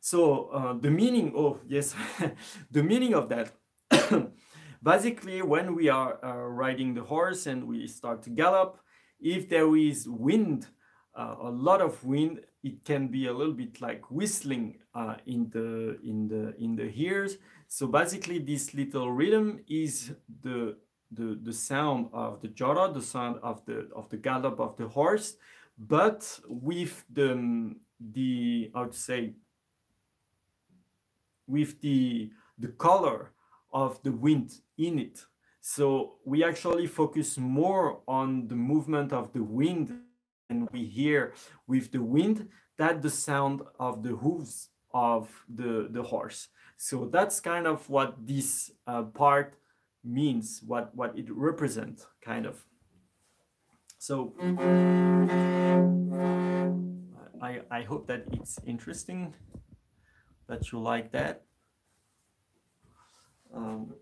So uh, the meaning, oh yes, the meaning of that, basically when we are uh, riding the horse and we start to gallop, if there is wind uh, a lot of wind, it can be a little bit like whistling uh, in the in the in the ears. So basically, this little rhythm is the the the sound of the jora, the sound of the of the gallop of the horse, but with the the I would say with the the color of the wind in it. So we actually focus more on the movement of the wind and we hear with the wind that the sound of the hooves of the, the horse. So that's kind of what this uh, part means, what, what it represents, kind of. So I, I hope that it's interesting. that you like that. Um,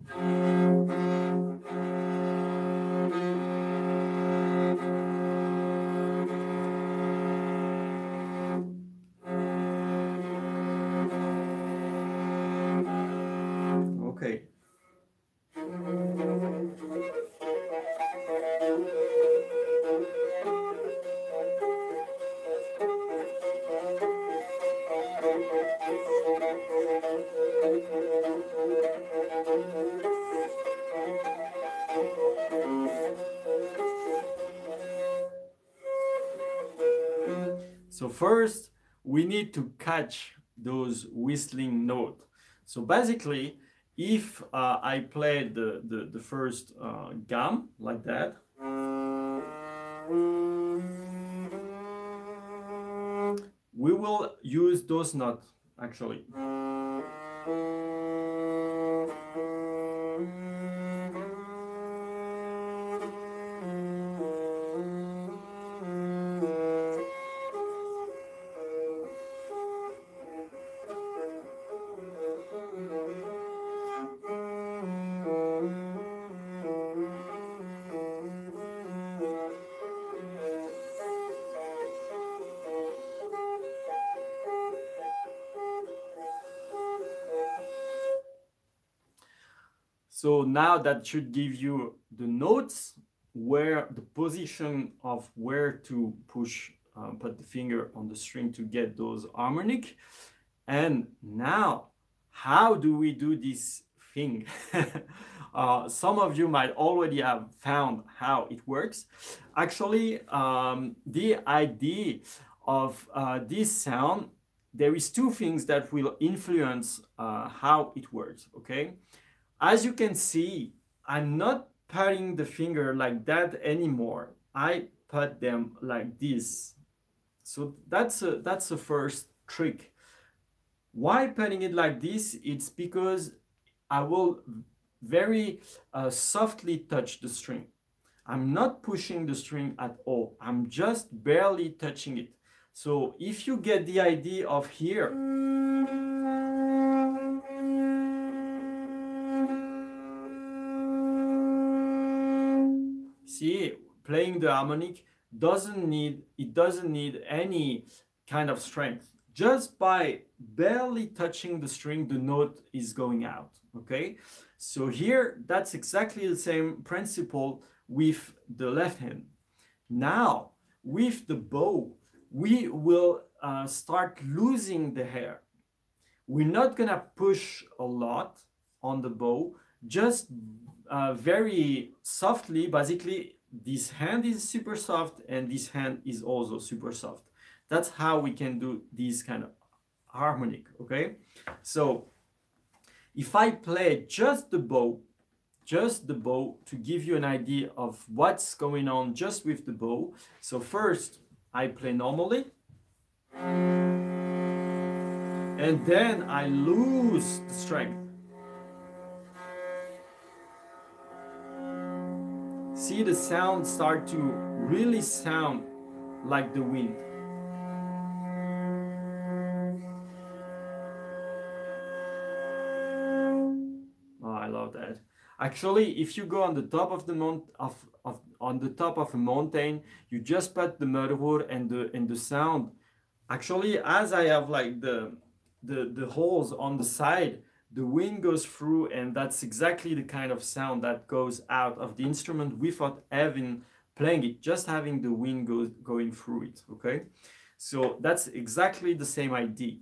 need to catch those whistling note. So basically, if uh, I play the, the, the first uh, gam like that, we will use those notes actually. Now that should give you the notes where the position of where to push, uh, put the finger on the string to get those harmonic. And now, how do we do this thing? uh, some of you might already have found how it works. Actually, um, the idea of uh, this sound, there is two things that will influence uh, how it works, okay? As you can see, I'm not putting the finger like that anymore. I put them like this. So that's a, that's the first trick. Why putting it like this? It's because I will very uh, softly touch the string. I'm not pushing the string at all. I'm just barely touching it. So if you get the idea of here, see playing the harmonic doesn't need it doesn't need any kind of strength. Just by barely touching the string the note is going out okay? So here that's exactly the same principle with the left hand. Now with the bow we will uh, start losing the hair. We're not gonna push a lot on the bow just uh, very softly basically this hand is super soft and this hand is also super soft. That's how we can do this kind of harmonic okay? So if i play just the bow just the bow to give you an idea of what's going on just with the bow. So first i play normally. And then i lose the strength see the sound start to really sound like the wind. Oh, I love that. Actually, if you go on the top of the mount of, of on the top of a mountain, you just put the motherboard and the and the sound. Actually, as I have like the the the holes on the side, the wind goes through and that's exactly the kind of sound that goes out of the instrument without having playing it just having the wind go, going through it okay? So that's exactly the same idea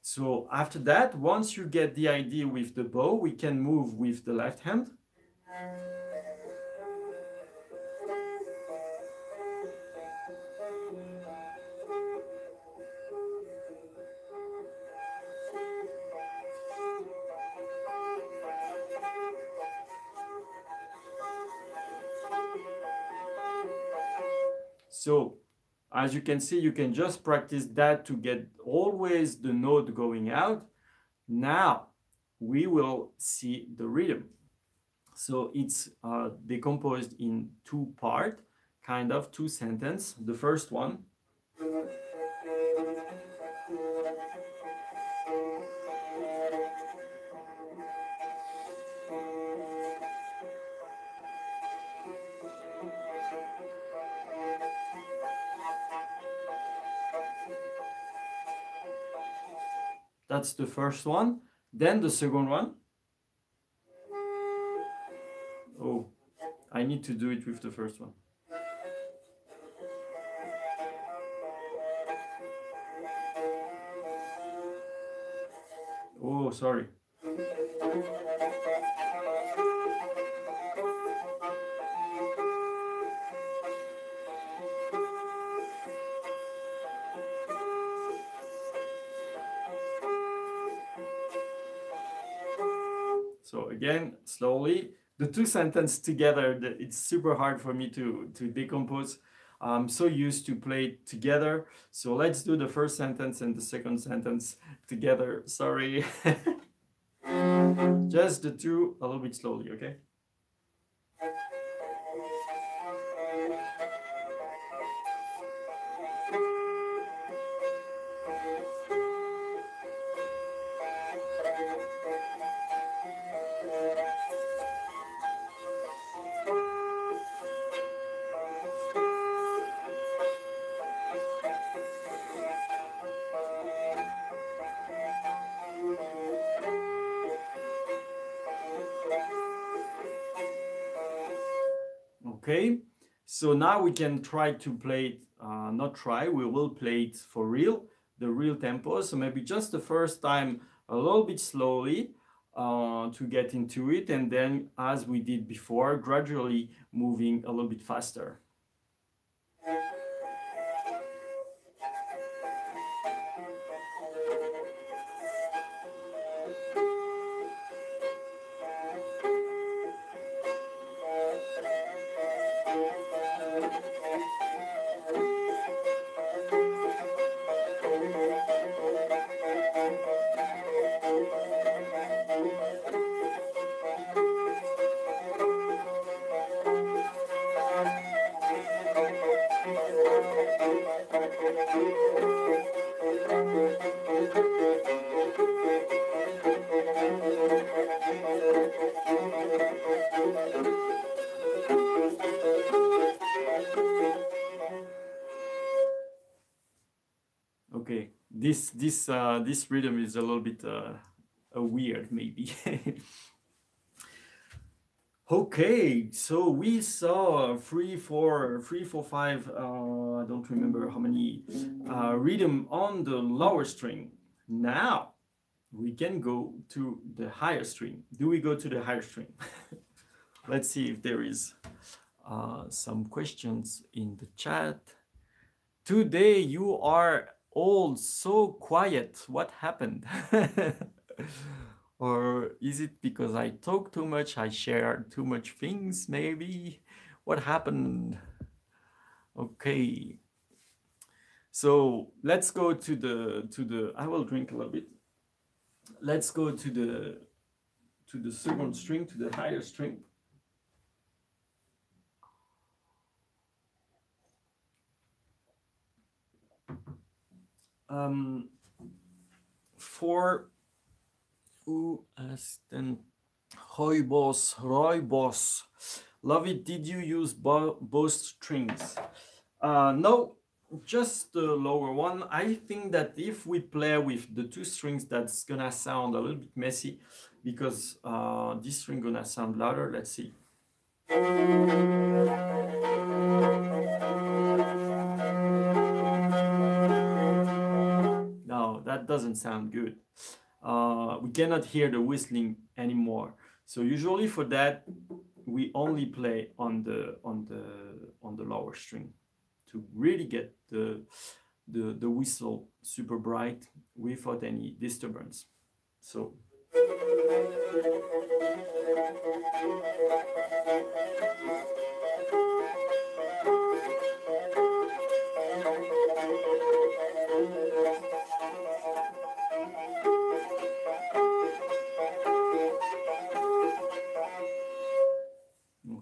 so after that once you get the idea with the bow we can move with the left hand So as you can see, you can just practice that to get always the note going out. Now we will see the rhythm. So it's uh, decomposed in two part, kind of two sentence. The first one. That's the first one. Then the second one. Oh, I need to do it with the first one. Oh, sorry. The two sentences together, it's super hard for me to, to decompose. I'm so used to play together. So let's do the first sentence and the second sentence together. Sorry. Just the two a little bit slowly, okay? Okay, so now we can try to play it, uh, not try, we will play it for real, the real tempo. So maybe just the first time a little bit slowly uh, to get into it. And then as we did before, gradually moving a little bit faster. Uh, this rhythm is a little bit uh, weird, maybe. okay, so we saw three, four, three, four, five. Uh, I don't remember how many uh, rhythm on the lower string. Now we can go to the higher string. Do we go to the higher string? Let's see if there is uh, some questions in the chat. Today you are all so quiet. What happened? or is it because I talk too much? I share too much things, maybe? What happened? Okay. So let's go to the to the I will drink a little bit. Let's go to the to the second string, to the higher string. Um, for who has then Rooibos, Rooibos. Love it. Did you use bo both strings? Uh, no, just the lower one. I think that if we play with the two strings, that's gonna sound a little bit messy because uh, this string gonna sound louder. Let's see. Doesn't sound good. Uh, we cannot hear the whistling anymore. So usually for that, we only play on the on the on the lower string to really get the the, the whistle super bright without any disturbance. So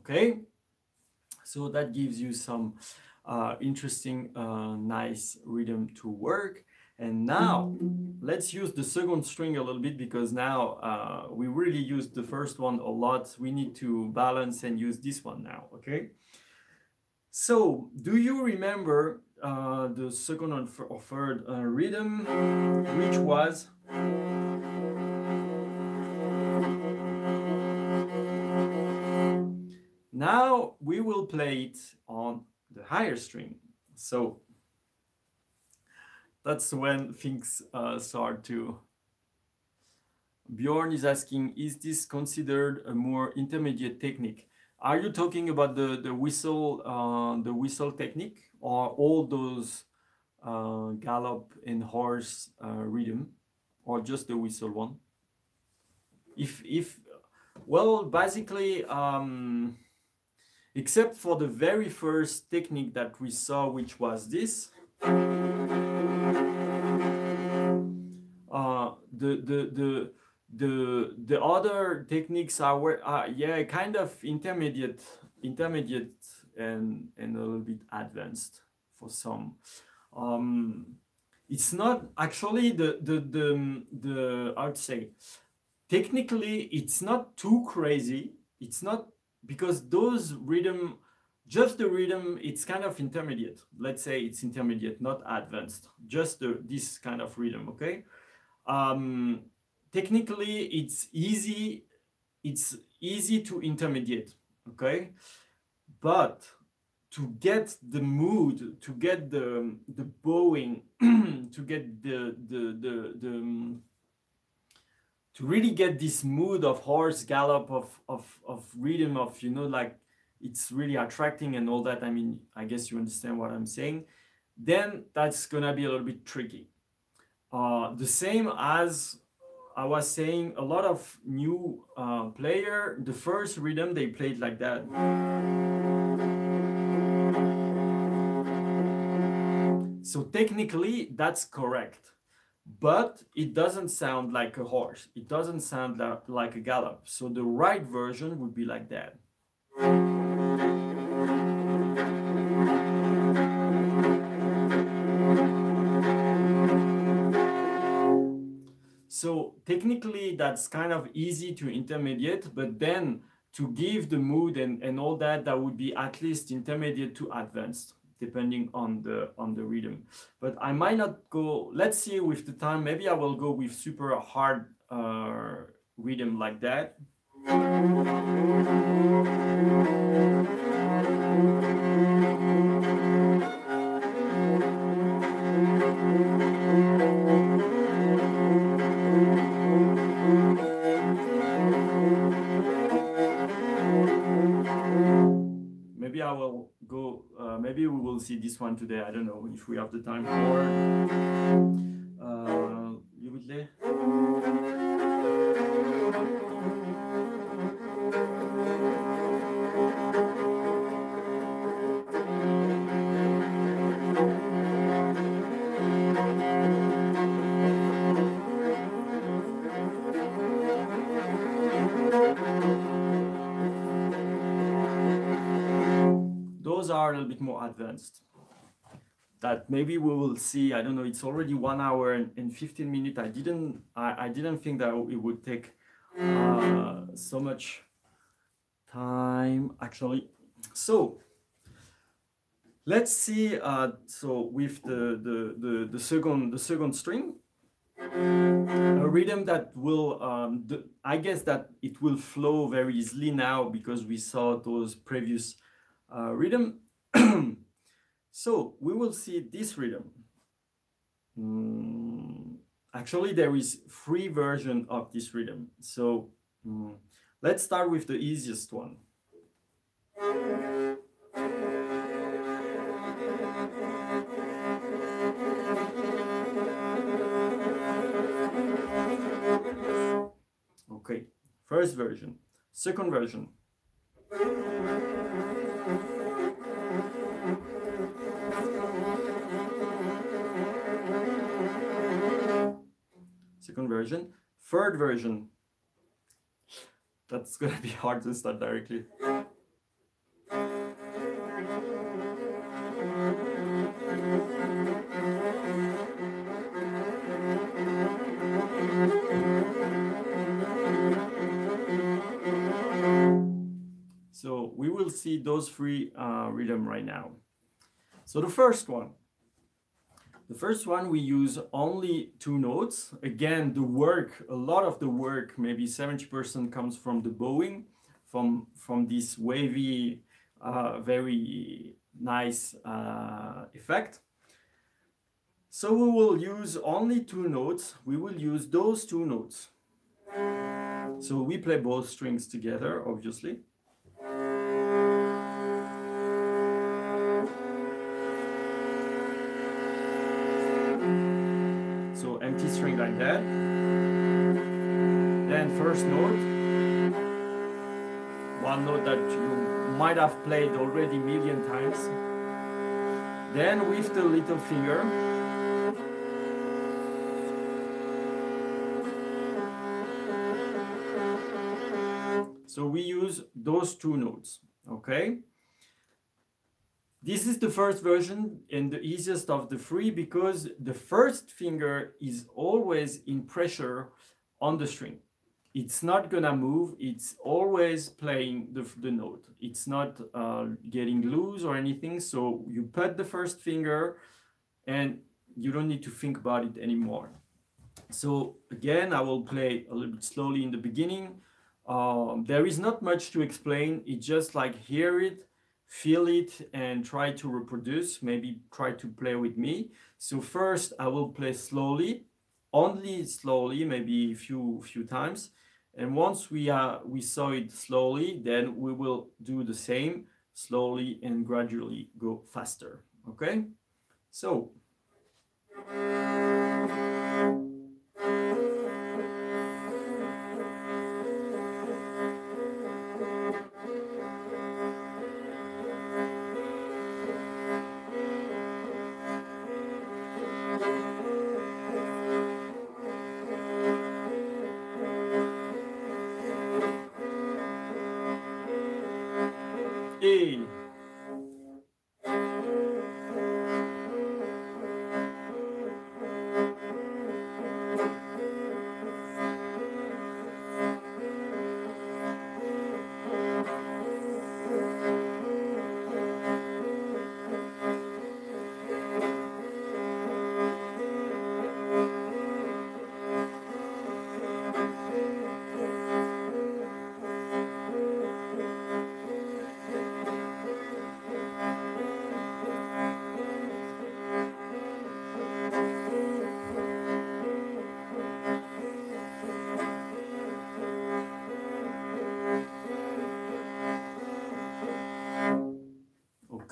okay? So that gives you some uh, interesting uh, nice rhythm to work. And now let's use the second string a little bit because now uh, we really used the first one a lot. We need to balance and use this one now okay? So, do you remember uh, the second or third uh, rhythm, which was Now we will play it on the higher string. So that's when things uh, start to. Bjorn is asking, is this considered a more intermediate technique? Are you talking about the, the whistle uh, the whistle technique or all those uh, gallop and horse uh, rhythm or just the whistle one? If, if well, basically, um, except for the very first technique that we saw, which was this. Uh, the, the, the, the, the other techniques are, uh, yeah, kind of intermediate, intermediate and, and a little bit advanced for some. Um, it's not actually the, the, the, the, I would say, technically, it's not too crazy. It's not because those rhythm, just the rhythm, it's kind of intermediate. Let's say it's intermediate, not advanced. Just the, this kind of rhythm, okay? Um, technically, it's easy. It's easy to intermediate, okay? But to get the mood, to get the the bowing, to get the the the the um, to really get this mood of horse gallop of of of rhythm of you know like it's really attracting and all that i mean i guess you understand what i'm saying then that's gonna be a little bit tricky. Uh, the same as i was saying a lot of new uh, player the first rhythm they played like that. So technically that's correct but it doesn't sound like a horse. It doesn't sound like a gallop. So the right version would be like that. So technically that's kind of easy to intermediate, but then to give the mood and, and all that, that would be at least intermediate to advanced depending on the on the rhythm. But i might not go let's see with the time maybe i will go with super hard uh, rhythm like that. Maybe I will see this one today. I don't know if we have the time for. Uh, you would lay? That maybe we will see i don't know it's already one hour and, and 15 minutes. I didn't I, I didn't think that it would take uh, so much time actually. So let's see uh, so with the, the the the second the second string a rhythm that will um, the, i guess that it will flow very easily now because we saw those previous uh, rhythm so we will see this rhythm. Mm, actually, there is three version of this rhythm. So mm, let's start with the easiest one. Okay, first version. Second version. Second version. Third version, that's gonna be hard to start directly. So we will will see those three uh, rhythm right now. So the first one, the first one we use only two notes. Again, the work, a lot of the work, maybe 70% comes from the bowing, from, from this wavy, uh, very nice uh, effect. So we will use only two notes. We will use those two notes. So we play both strings together, obviously. String like that. Then first note. One note that you might have played already million times. Then with the little finger, So we use those two notes, okay? This is the first version and the easiest of the three because the first finger is always in pressure on the string. It's not gonna move, it's always playing the, the note. It's not uh, getting loose or anything, so you put the first finger and you don't need to think about it anymore. So again, I will play a little bit slowly in the beginning um, there is not much to explain. It's just like hear it, feel it, and try to reproduce. Maybe try to play with me. So first I will play slowly, only slowly, maybe a few few times. And once we are, we saw it slowly, then we will do the same slowly and gradually go faster. Okay, so.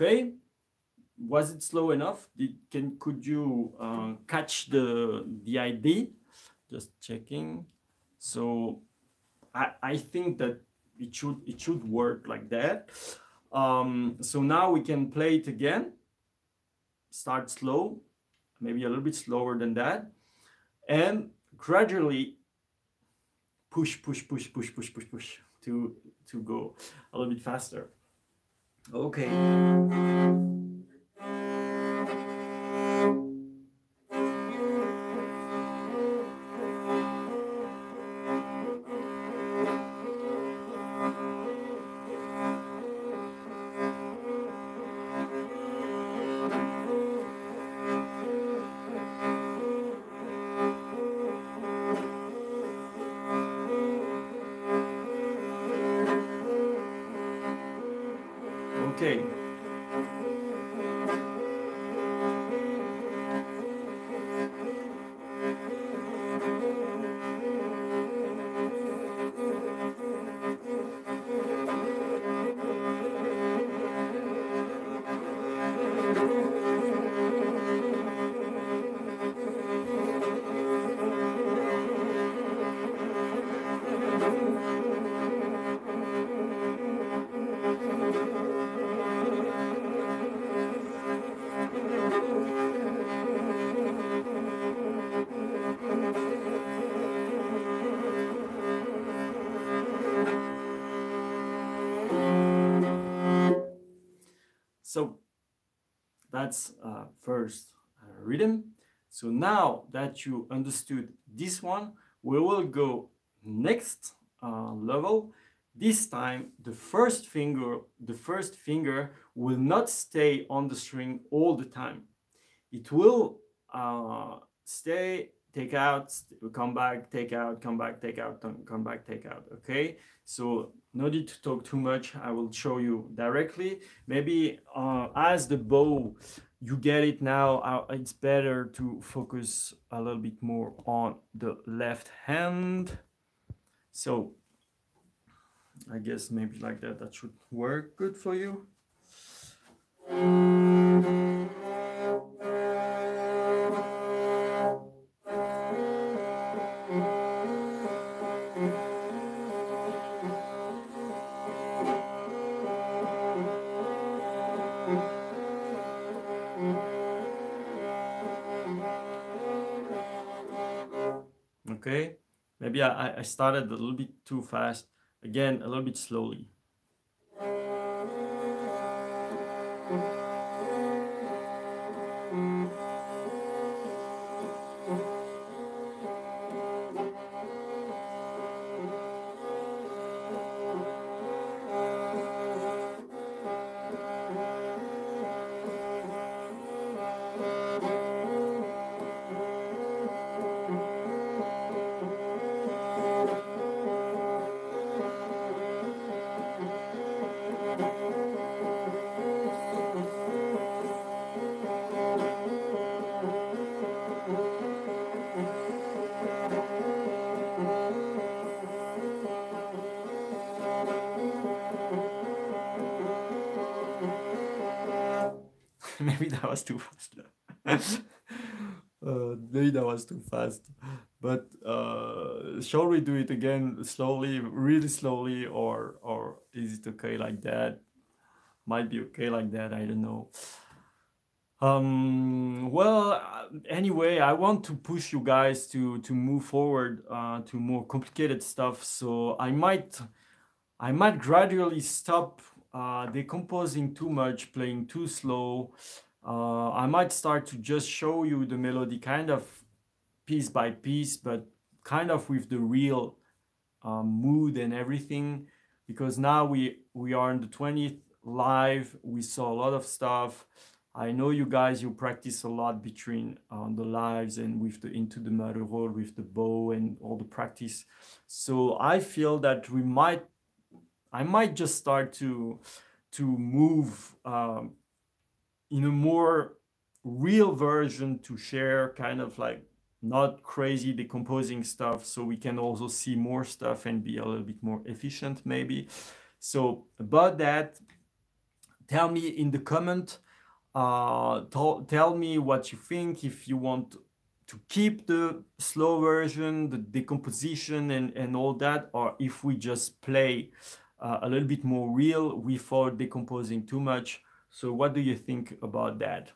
Okay, was it slow enough? Did can could you uh, catch the the idea? Just checking. So I I think that it should it should work like that. Um, so now we can play it again. Start slow, maybe a little bit slower than that, and gradually push push push push push push push to to go a little bit faster. Okay. That's uh, first uh, rhythm. So now that you understood this one, we will go next uh, level this time the first finger, the first finger will not stay on the string all the time. It will uh, stay, take out, come back, take out, come back, take out, come back, take out. Okay, so no need to talk too much. I will show you directly. Maybe uh, as the bow, you get it now. Uh, it's better to focus a little bit more on the left hand. So I guess maybe like that, that should work good for you. Okay, maybe I, I started a little bit too fast. Again, a little bit slowly. Was too fast. But uh, shall we do it again slowly, really slowly, or or is it okay like that? Might be okay like that. I don't know. Um, well, uh, anyway, I want to push you guys to to move forward uh, to more complicated stuff. So I might I might gradually stop uh, decomposing too much, playing too slow. Uh, I might start to just show you the melody kind of piece by piece, but kind of with the real um, mood and everything. Because now we we are in the 20th live. We saw a lot of stuff. I know you guys, you practice a lot between um, the lives and with the into the roll with the bow and all the practice. So I feel that we might I might just start to to move um, in a more real version to share kind of like not crazy decomposing stuff so we can also see more stuff and be a little bit more efficient maybe so about that tell me in the comment uh, tell me what you think if you want to keep the slow version the decomposition and and all that or if we just play uh, a little bit more real without decomposing too much. So what do you think about that?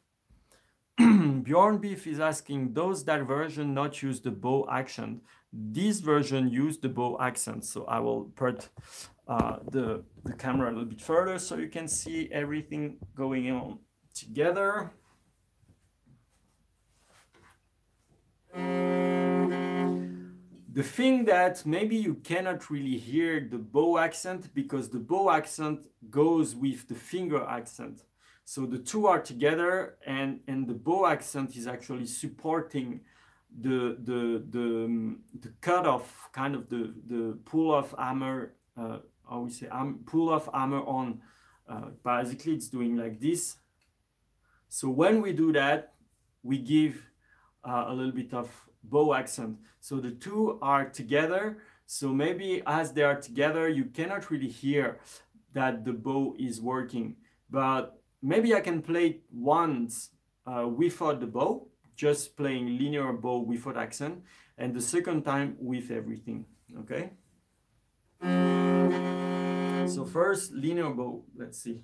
Bjorn Beef is asking, does that version not use the bow accent? This version use the bow accent. So I will put uh, the, the camera a little bit further so you can see everything going on together. The thing that maybe you cannot really hear the bow accent because the bow accent goes with the finger accent. So the two are together and, and the bow accent is actually supporting the, the, the, um, the cut off, kind of the, the pull off hammer, uh, how we say, um, pull off hammer on. Uh, basically, it's doing like this. So when we do that, we give uh, a little bit of bow accent. So the two are together. So maybe as they are together, you cannot really hear that the bow is working. But maybe I can play once uh, without the bow, just playing linear bow without accent, and the second time with everything, okay? So first, linear bow, let's see.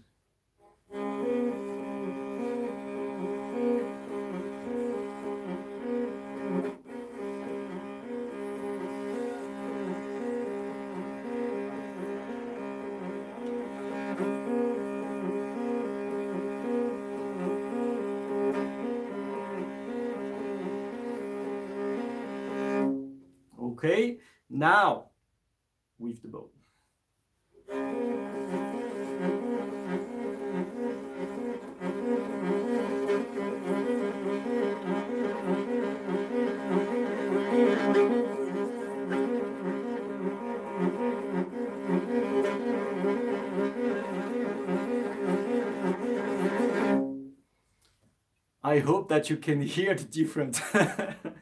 Now with the bow. I hope that you can hear the difference.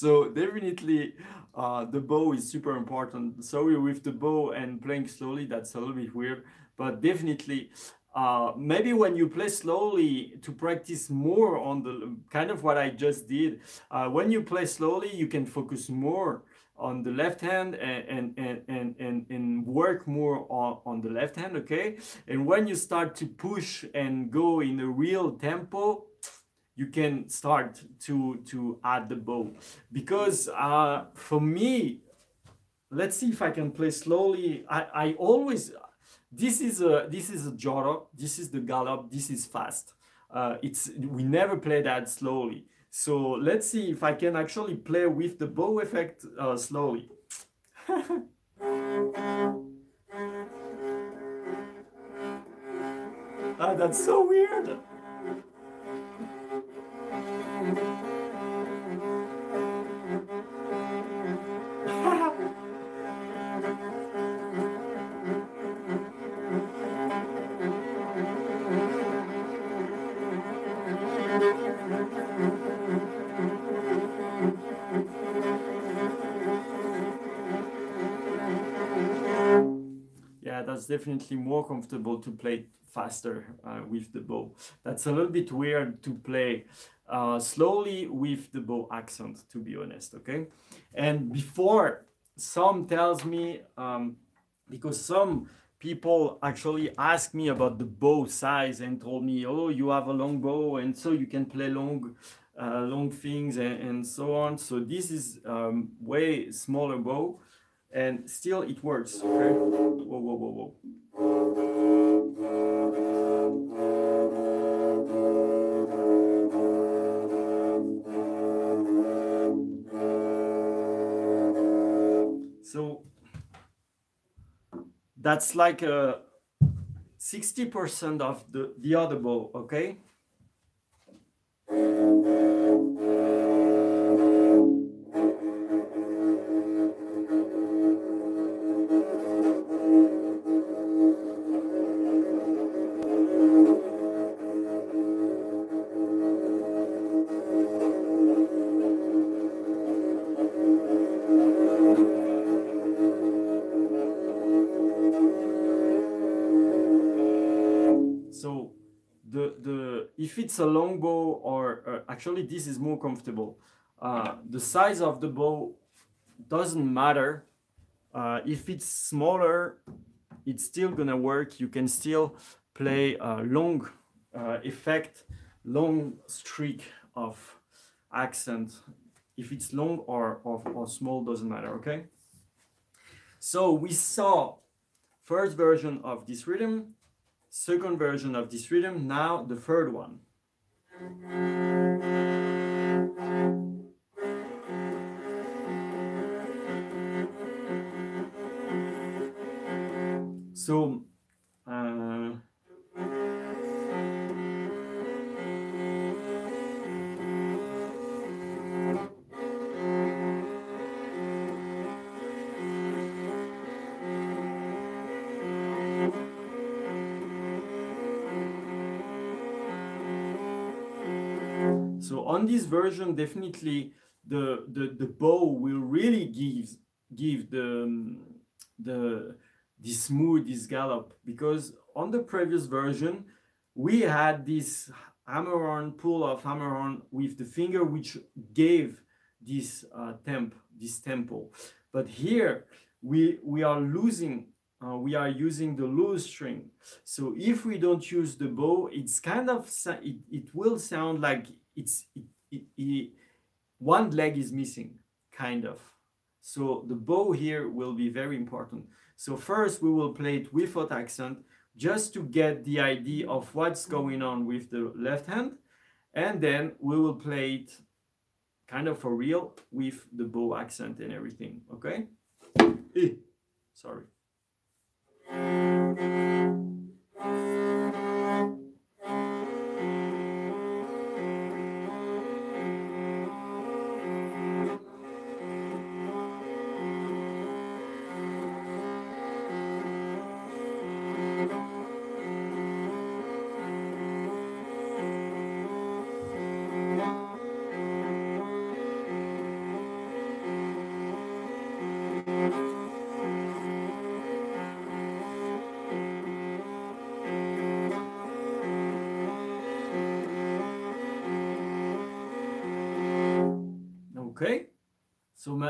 so definitely uh, the bow is super important. Sorry with the bow and playing slowly, that's a little bit weird, but definitely uh, maybe when you play slowly to practice more on the kind of what I just did, uh, when you play slowly, you can focus more on the left hand and and and and, and work more on, on the left hand okay and when you start to push and go in a real tempo you can start to to add the bow because uh, for me let's see if i can play slowly i i always this is a this is a joro this is the gallop this is fast uh, it's we never play that slowly so let's see if I can actually play with the bow effect uh, slowly. ah, that's so weird. That's definitely more comfortable to play faster uh, with the bow. That's a little bit weird to play uh, slowly with the bow accent, to be honest, okay? And before, some tells me, um, because some people actually ask me about the bow size and told me, oh, you have a long bow and so you can play long uh, long things and, and, so on. So this is um, way smaller bow and still it works. Okay? Whoa, whoa, whoa, whoa. So that's like uh, a 60% of the, the bow, okay? If it's a long bow or uh, actually this is more comfortable. Uh, the size of the bow doesn't matter. Uh, if it's smaller it's still gonna work. You can still play a long uh, effect long streak of accent. If it's long or, or, or small doesn't matter okay? So we saw first version of this rhythm second version of this rhythm, now the third one. So on this version, definitely the, the, the bow will really give, give the, um, the, this smooth, this gallop, because on the previous version, we had this hammer-on, pull of hammer-on with the finger, which gave this uh, temp, this tempo. But here, we, we are losing uh, we are using the loose string. So if we don't use the bow, it's kind of, it, it will sound like it's it, it, it, one leg is missing, kind of. So the bow here will be very important. So first we will play it without accent, just to get the idea of what's going on with the left hand. And then we will play it kind of for real with the bow accent and everything, okay? Eh, sorry.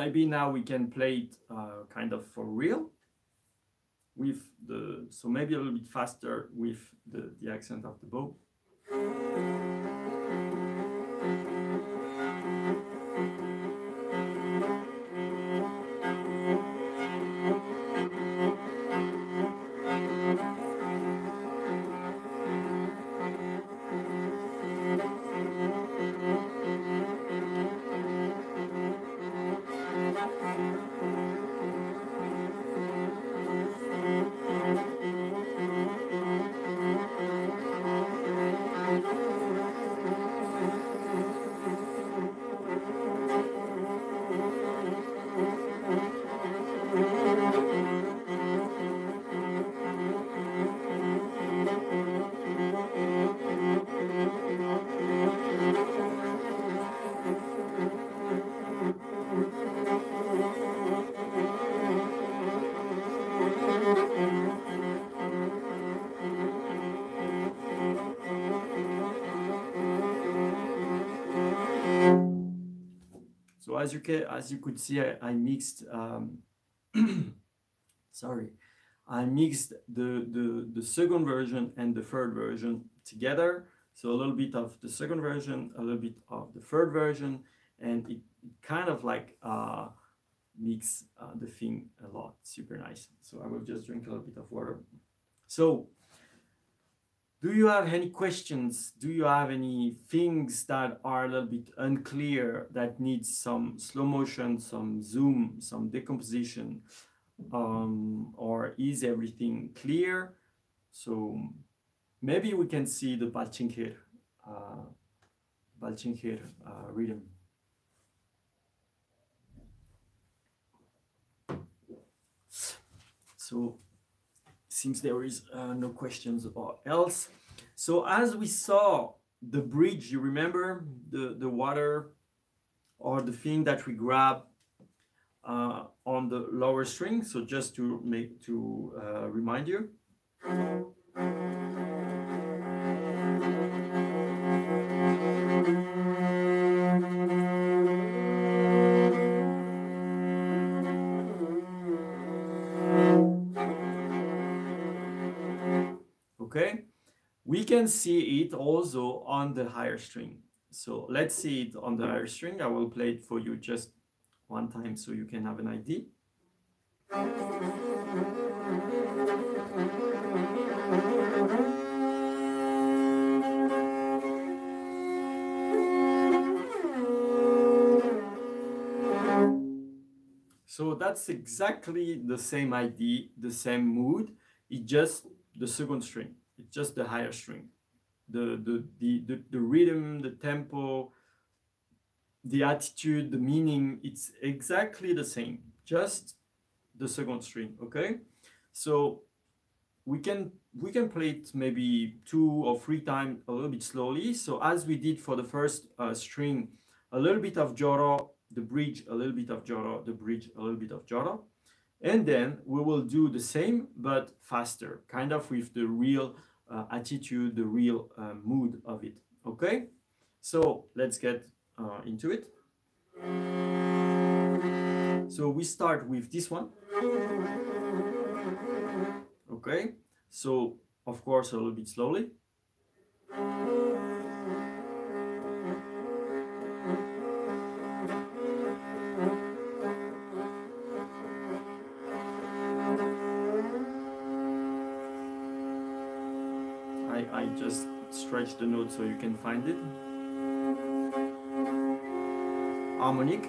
Maybe now we can play it uh, kind of for real with the, so maybe a little bit faster with the, the accent of the bow. As you can, as you could see, I, I mixed. Um, sorry, I mixed the, the the second version and the third version together. So a little bit of the second version, a little bit of the third version, and it, kind of like uh, mix uh, the thing a lot. Super nice. So I will just drink a little bit of water. So do you have any questions? Do you have any things that are a little bit unclear that needs some slow motion, some zoom, some decomposition? Um, or is everything clear? So maybe we can see the Balchinkir, uh, Balchinkir uh, rhythm. So seems there is uh, no questions or else. So as we saw the bridge, you remember the, the water or the thing that we grab uh, on the lower string. So just to make to uh, remind you. We can see it also on the higher string. So let's see it on the higher string. I will play it for you just one time so you can have an idea. So that's exactly the same idea the same mood it just the second string. It's just the higher string. The, the, the, the, the rhythm, the tempo, the attitude, the meaning, it's exactly the same, just the second string, okay? So we can we can play it maybe two or three times a little bit slowly. So as we did for the first uh, string, a little bit of joro, the bridge, a little bit of joro, the bridge, a little bit of joro. And then we will do the same, but faster, kind of with the real uh, attitude, the real uh, mood of it. Okay? So let's get uh, into it. So we start with this one. Okay? So, of course, a little bit slowly. Stretch the note so you can find it. Harmonic.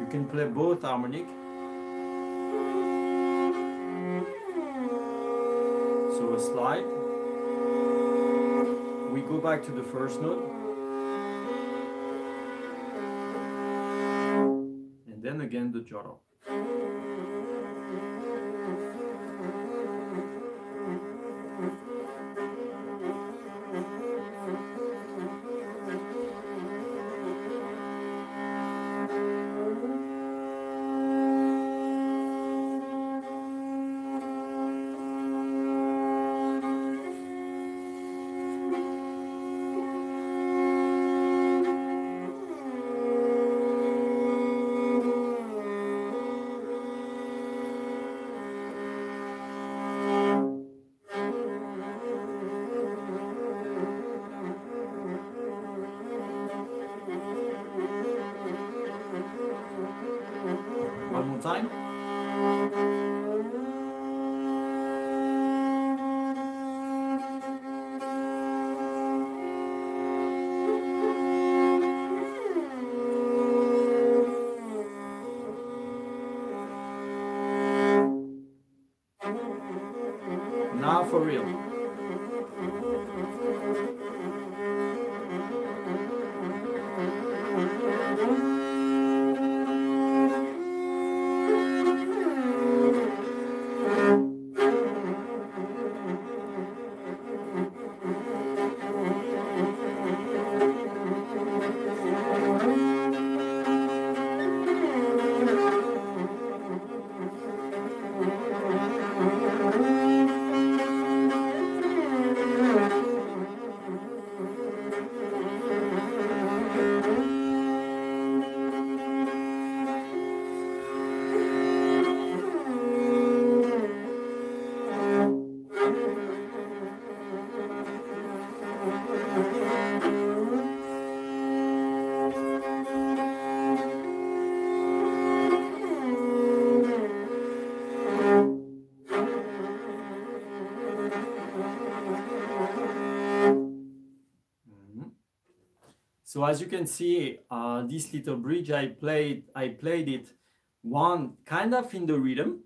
You can play both harmonic. So a slide. We go back to the first note. And then again the joro. Time. So as you can see, uh, this little bridge I played, I played it one kind of in the rhythm.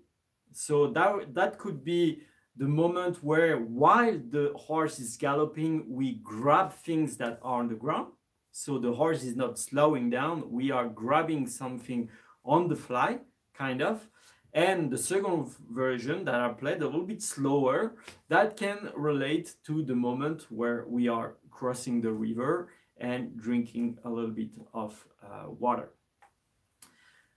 So that that could be the moment where while the horse is galloping, we grab things that are on the ground. So the horse is not slowing down. We are grabbing something on the fly, kind of. And the second version that I played a little bit slower, that can relate to the moment where we are crossing the river and drinking a little bit of uh, water.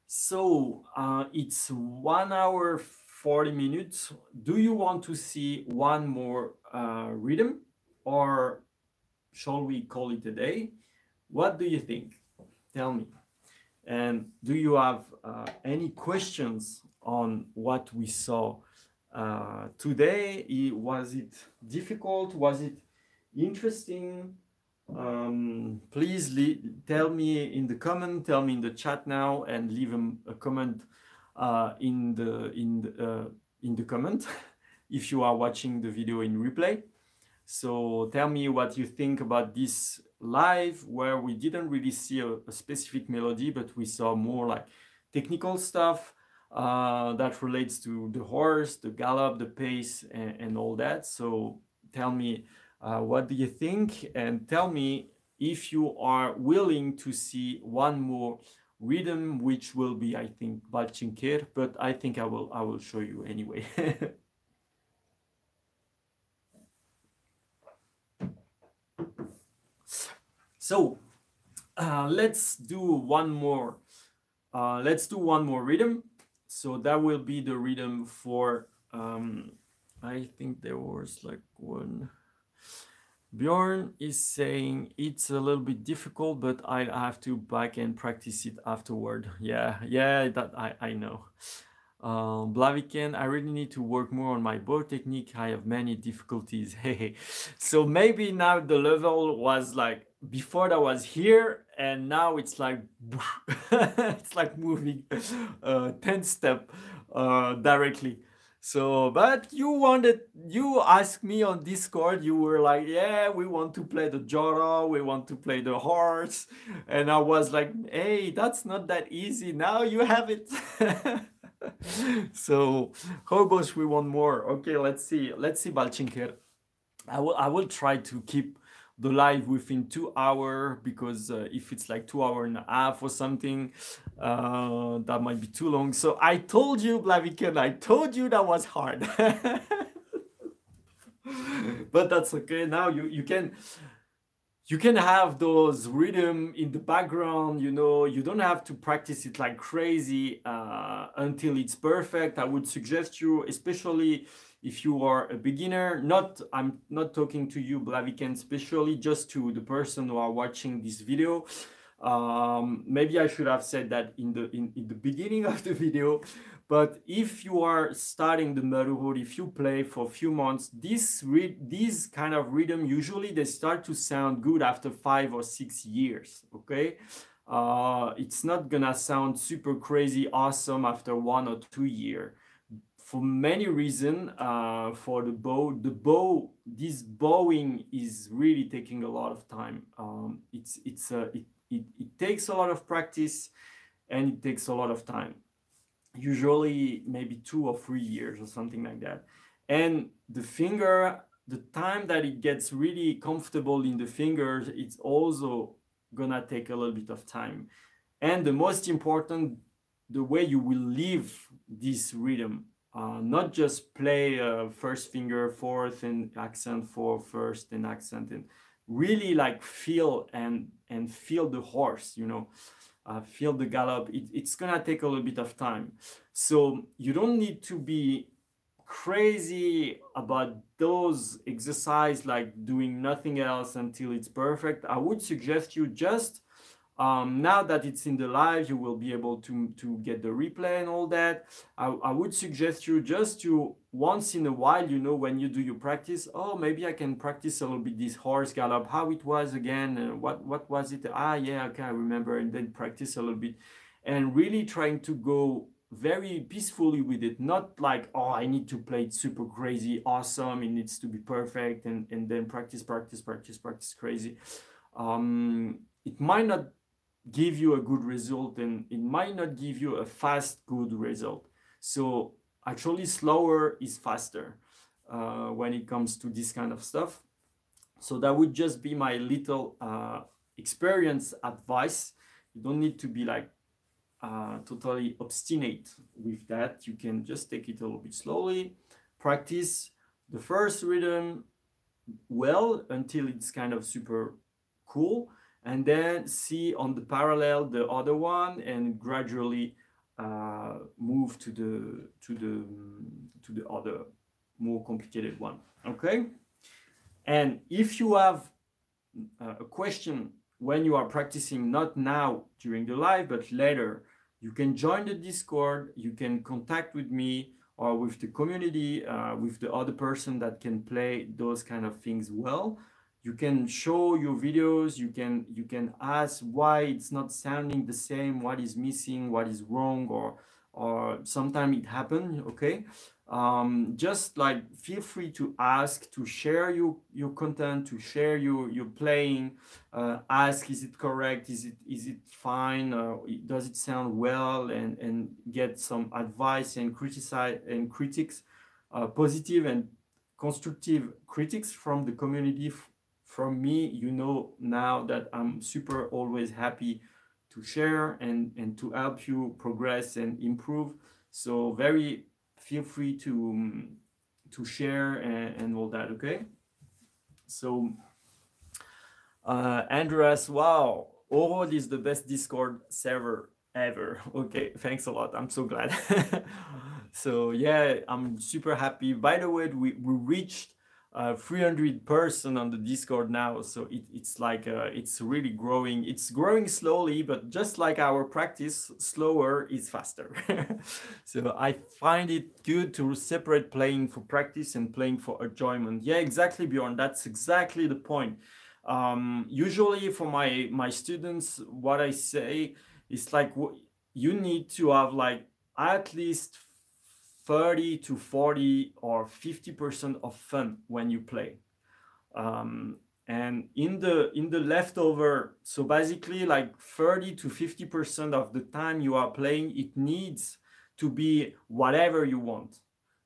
So uh, it's one hour 40 minutes. Do you want to see one more uh, rhythm or shall we call it a day? What do you think? Tell me. And do you have uh, any questions on what we saw uh, today? Was it difficult? Was it interesting? Um, please le- tell me in the comment, tell me in the chat now, and leave 'em a comment uh, in the in the, uh, in the comment if you are watching the video in replay. So tell me what you think about this live, where we didn't really see a, a specific melody, but we saw more like technical stuff uh, that relates to the horse, the gallop, the pace, and, and all that. So tell me uh, what do you think, and tell me if you are willing to see one more rhythm, which will be, I think, Balchinkir, but I think I will I will show you anyway. so uh, let's do one more. Uh, let's do one more rhythm. So that will be the rhythm for. Um, I think there was like one. Bjorn is saying it's a little bit difficult, but I have to back and practice it afterward. Yeah, yeah, that I, I know. Um, Blaviken, I really need to work more on my bow technique. I have many difficulties. Hey, so maybe now the level was like before that was here, and now it's like it's like moving uh, 10 step uh, directly. So, but you wanted, you asked me on Discord, you were like, yeah, we want to play the Jora, we want to play the horse. And I was like, hey, that's not that easy. Now you have it. so, Hobos, we want more. Okay, let's see. Let's see, Balchinker. I will, I will try to keep the live within two hour because uh, if it's like two hour and a half or something uh, that might be too long. So i told you blaviken i told you that was hard. But that's okay. Now you you can you can have those rhythm in the background you know you don't have to practice it like crazy uh, until it's perfect. I would suggest you especially if you are a beginner not i'm not talking to you blaviken especially just to the person who are watching this video um, maybe i should have said that in the in, in the beginning of the video but if you are starting the morin khuur, if you play for a few months, this re- these kind of rhythm usually they start to sound good after five or six years. Okay, uh, it's not gonna sound super crazy awesome after one or two year for many reasons uh, for the bow the bow this bowing is really taking a lot of time. Um, it's it's a, it, it, it takes a lot of practice and it takes a lot of time. Usually maybe two or three years or something like that. And the finger the time that it gets really comfortable in the fingers it's also gonna take a little bit of time. And the most important the way you will live this rhythm uh, not just play uh, first finger fourth and accent for first and accent and really like feel and and feel the horse you know? Uh, feel the gallop. It, it's gonna take a little bit of time. So you don't need to be crazy about those exercise like doing nothing else until it's perfect. I would suggest you just um, now that it's in the live, you will be able to, to get the replay and all that. I, I would suggest you just to once in a while, you know, when you do your practice, oh, maybe I can practice a little bit this horse gallop, how it was again, uh, what, what was it? Ah, yeah, okay, I remember, and then practice a little bit. And really trying to go very peacefully with it, not like, oh, I need to play it super crazy, awesome, it needs to be perfect, and, and then practice, practice, practice, practice crazy. Um, it might not give you a good result and it might not give you a fast good result. So actually slower is faster uh, when it comes to this kind of stuff. So that would just be my little uh, experience advice. You don't need to be like uh, totally obstinate with that. You can just take it a little bit slowly practice the first rhythm well until it's kind of super cool and then see on the parallel the other one and gradually uh, move to the to the to the other more complicated one okay? And if you have uh, a question when you are practicing not now during the live but later you can join the discord you can contact with me or with the community uh, with the other person that can play those kind of things well you can show your videos you can you can ask why it's not sounding the same what is missing what is wrong or or sometimes it happens okay? Um, just like feel free to ask to share your your content to share your your playing uh, ask is it correct is it is it fine uh, does it sound well and and get some advice and criticize and critics uh, positive and constructive critics from the community from me, you know now that I'm super always happy to share and, and to help you progress and improve. So very feel free to, um, to share and, and all that, okay? So uh, Andreas, wow, Orod is the best Discord server ever. Okay, thanks a lot. I'm so glad. so yeah, I'm super happy. By the way, we, we reached uh, 300 person on the discord now so it, it's like uh, it's really growing. It's growing slowly but just like our practice slower is faster. So i find it good to separate playing for practice and playing for enjoyment. Yeah exactly bjorn that's exactly the point. Um, usually for my my students what i say is like you need to have like at least 30 to 40 or 50% of fun when you play. Um, and in the in the leftover, so basically like 30 to 50% of the time you are playing, it needs to be whatever you want.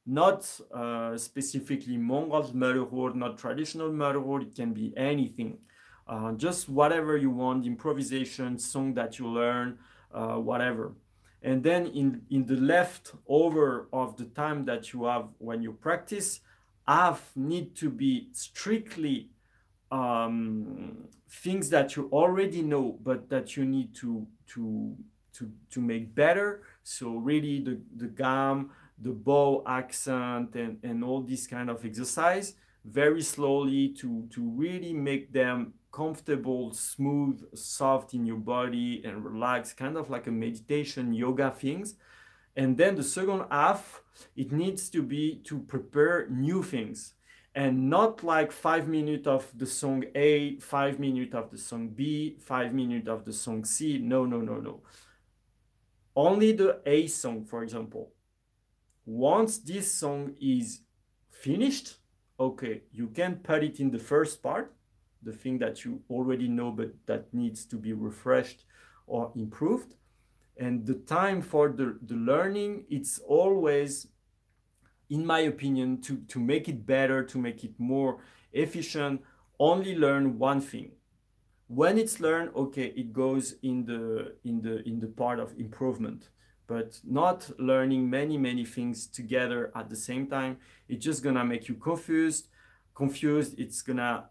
Not uh, specifically Mongol's morin khuur, not traditional morin khuur, it can be anything. Uh, just whatever you want, improvisation, song that you learn, uh, whatever and then in in the leftover of the time that you have when you practice half need to be strictly um, things that you already know but that you need to to to to make better. So really the the gam the bow accent and and all this kind of exercise very slowly to to really make them comfortable, smooth, soft in your body and relax, kind of like a meditation yoga things. And then the second half, it needs to be to prepare new things. and not like five minutes of the song A, five minutes of the song B, five minutes of the song C. No, no, no, no. Only the A song, for example. Once this song is finished, okay, you can put it in the first part, the thing that you already know but that needs to be refreshed or improved. And the time for the, the learning, it's always in my opinion, to, to make it better, to make it more efficient, only learn one thing. When it's learned, okay, it goes in the in the in the part of improvement, but not learning many many things together at the same time. It's just gonna make you confused. Confused. It's gonna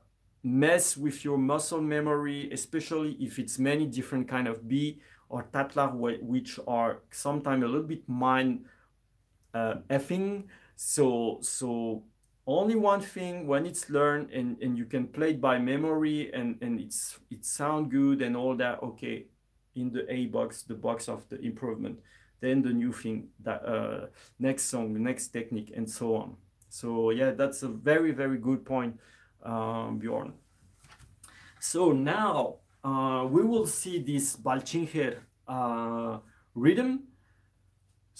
mess with your muscle memory, especially if it's many different kind of B or tatlar, which are sometimes a little bit mind uh, effing so so only one thing when it's learned and, and you can play it by memory and, and it's it sound good and all that, okay, in the A box, the box of the improvement. Then the new thing, that uh, next song, next technique, and so on. So yeah, that's a very, very good point, um, Bjorn. So now uh, we will see this Balchinger uh, rhythm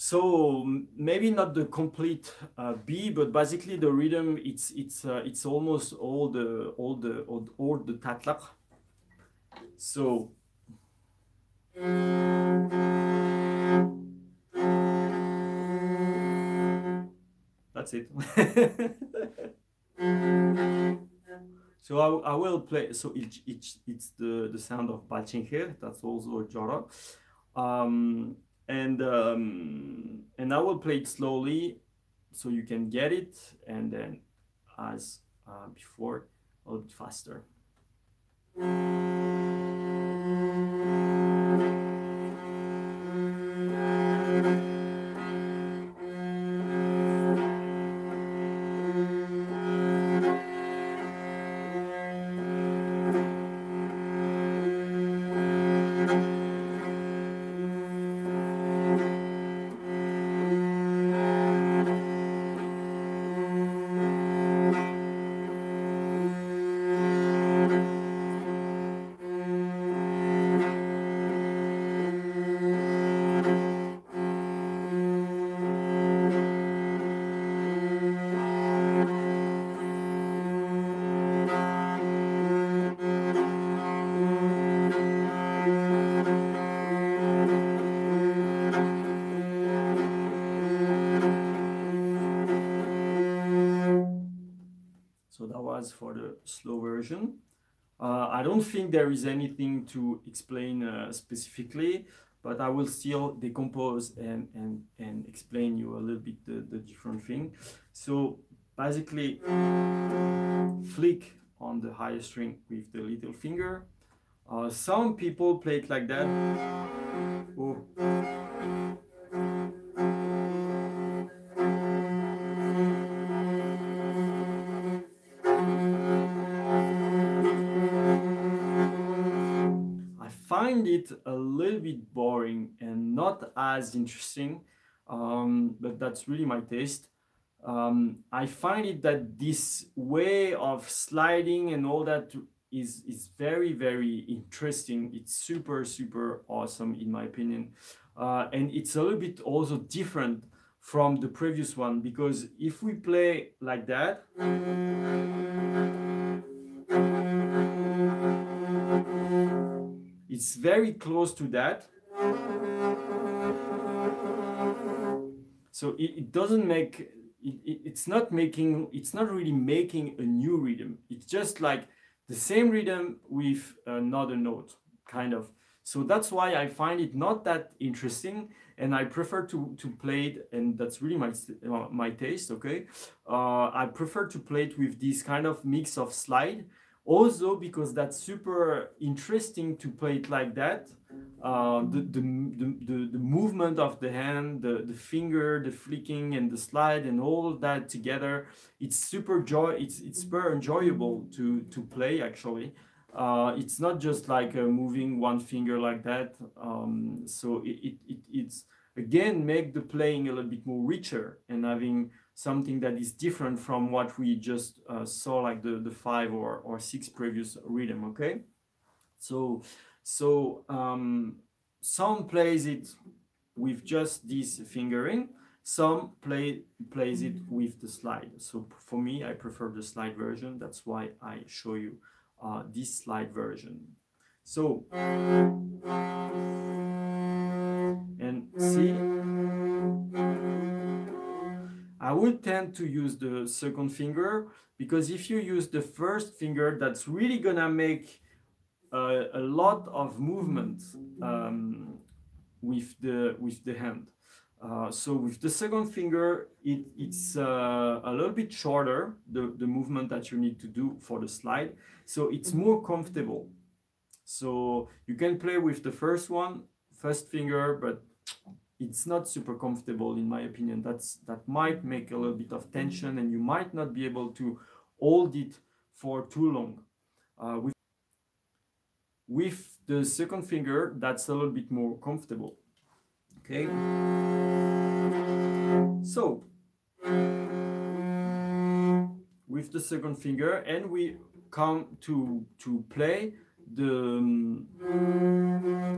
so maybe not the complete uh, B, but basically the rhythm it's it's uh, it's almost all the all the all, all the tatlar. So that's it. so I, I will play. So each, each it's the the sound of Balchinger. That's also a jara. Um, and um, and I will play it slowly so you can get it and then as uh, before a little bit faster. For the slow version. Uh, I don't think there is anything to explain uh, specifically, but I will still decompose and, and, and explain you a little bit the, the different thing. So basically, flick on the higher string with the little finger. Uh, some people play it like that. Oh. As interesting, um, but that's really my taste. Um, I find it that this way of sliding and all that is is very very interesting. It's super super awesome in my opinion, uh, and it's a little bit also different from the previous one because if we play like that. It's very close to that. So it, it doesn't make, it, it, it's not making, it's not really making a new rhythm. It's just like the same rhythm with another note, kind of. So that's why I find it not that interesting and I prefer to, to play it, and that's really my, my taste, okay? Uh, I prefer to play it with this kind of mix of slide also because that's super interesting to play it like that uh, the, the, the, the, movement of the hand the, the finger the flicking and the slide and all that together it's super joy it's it's super enjoyable to to play actually. Uh, it's not just like uh, moving one finger like that um, so it, it, it, it's again make the playing a little bit more richer and having something that is different from what we just uh, saw like the, the five or, or six previous rhythm, okay? So, so um, some plays it with just this fingering, some play plays it with the slide. So for me, I prefer the slide version. That's why I show you uh, this slide version. So, and see, I would tend to use the second finger because if you use the first finger, that's really gonna make uh, a lot of movement um, with the with the hand. Uh, so with the second finger, it, it's uh, a little bit shorter, the, the movement that you need to do for the slide. So it's more comfortable. So you can play with the first one, first finger, but it's not super comfortable in my opinion. That's That might make a little bit of tension and you might not be able to hold it for too long. Uh, with, with the second finger, that's a little bit more comfortable. Okay. So with the second finger and we come to to play the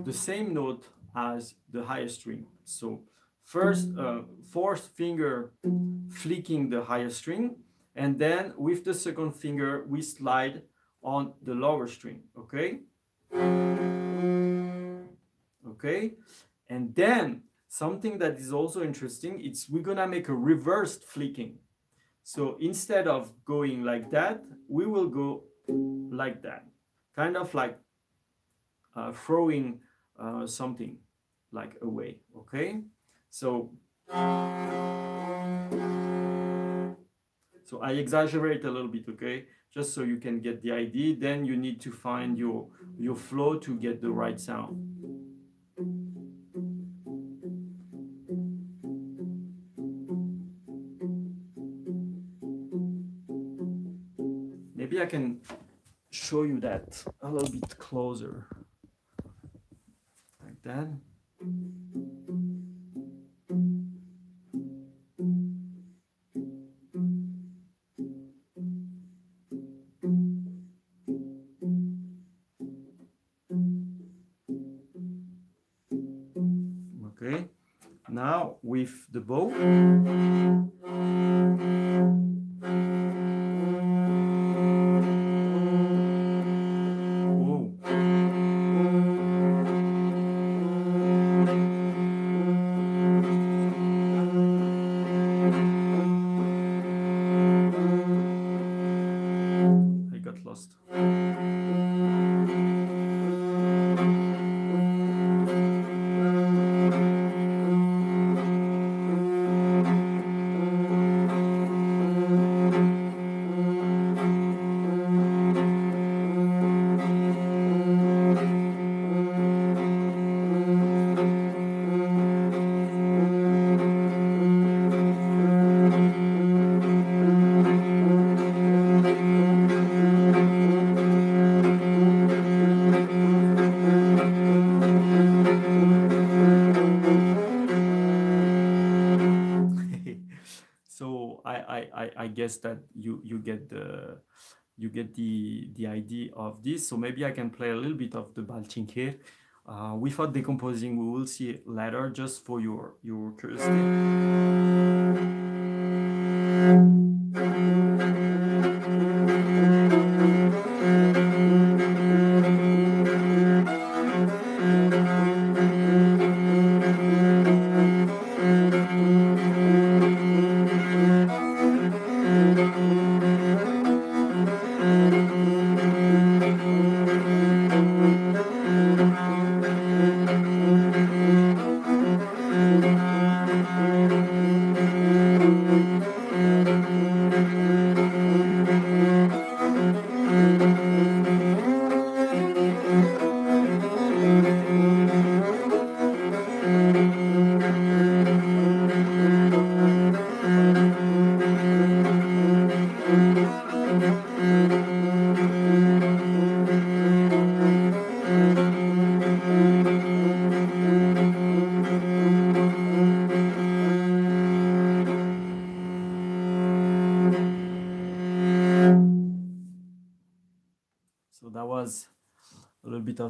the same note as the higher string. So first uh, fourth finger flicking the higher string and then with the second finger we slide on the lower string okay okay and then something that is also interesting, it's we're gonna make a reversed flicking. So instead of going like that, we will go like that, kind of like uh, throwing uh, something like away, okay? So, so I exaggerate a little bit, okay? Just so you can get the idea, then you need to find your, your flow to get the right sound. Maybe I can show you that a little bit closer. Like that. The bow. Guess that you you get the you get the the idea of this. So maybe I can play a little bit of the Balching here. Uh, without decomposing, we will see later just for your your curiosity.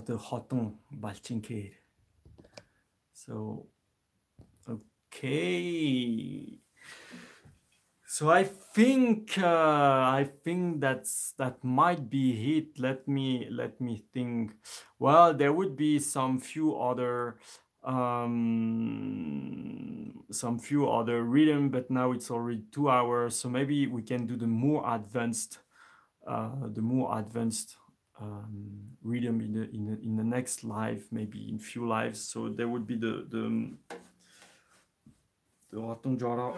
The Hoton Balchinkade. So, okay. So I think uh, I think that's that might be it. Let me let me think. Well, there would be some few other um, some few other rhythm, but now it's already two hours. So maybe we can do the more advanced uh, the more advanced um, rhythm in the, in the in the next live, maybe in few lives. So there would be the the the Ratun Jara.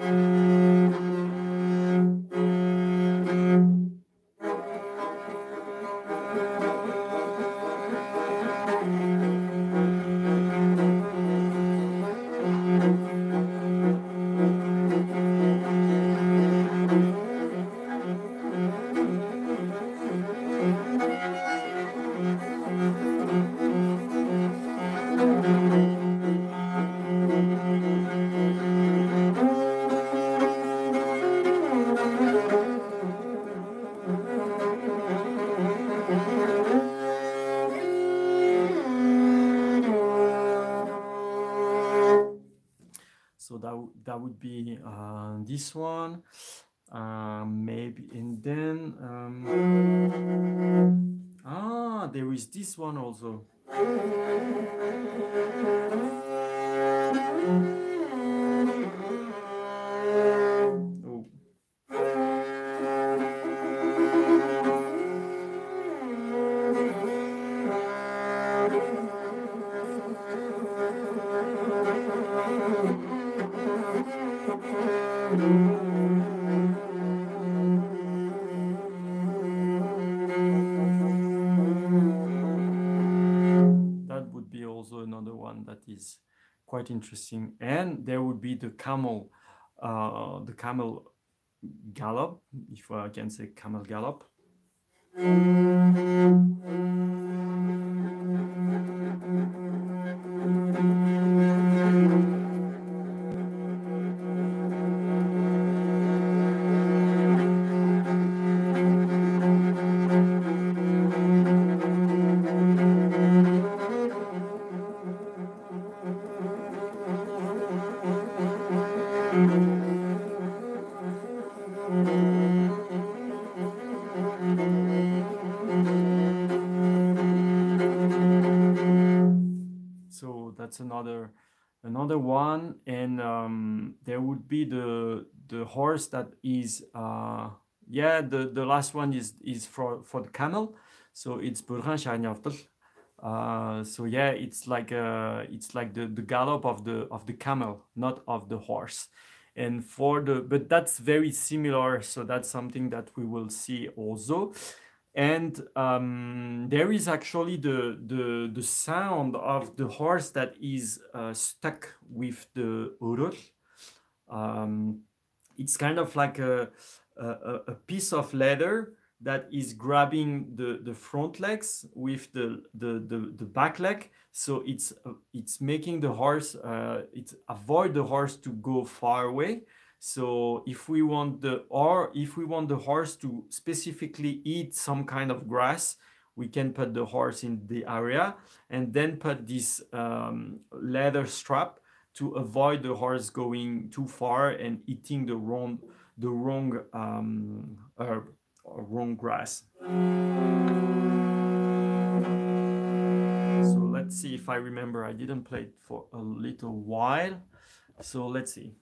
This one. Uh, maybe, and then, um, ah, there is this one also. Interesting. And there would be the camel, uh, the camel gallop, if I can say camel gallop. so is uh, yeah the the last one is is for for the camel. So it's Burhan uh so yeah it's like uh it's like the the gallop of the of the camel not of the horse. And for the but that's very similar so that's something that we will see also. And um, there is actually the, the the sound of the horse that is uh, stuck with the urur. Um, it's kind of like a, a, a- piece of leather that is grabbing the, the front legs with the, the, the, the back leg. So it's it's making the horse uh, it's avoid the horse to go far away. So if we want the or if we want the horse to specifically eat some kind of grass, we can put the horse in the area and then put this um, leather strap to avoid the horse going too far and eating the wrong the wrong um, herb or wrong grass. So let's see if I remember. I didn't play it for a little while. So let's see.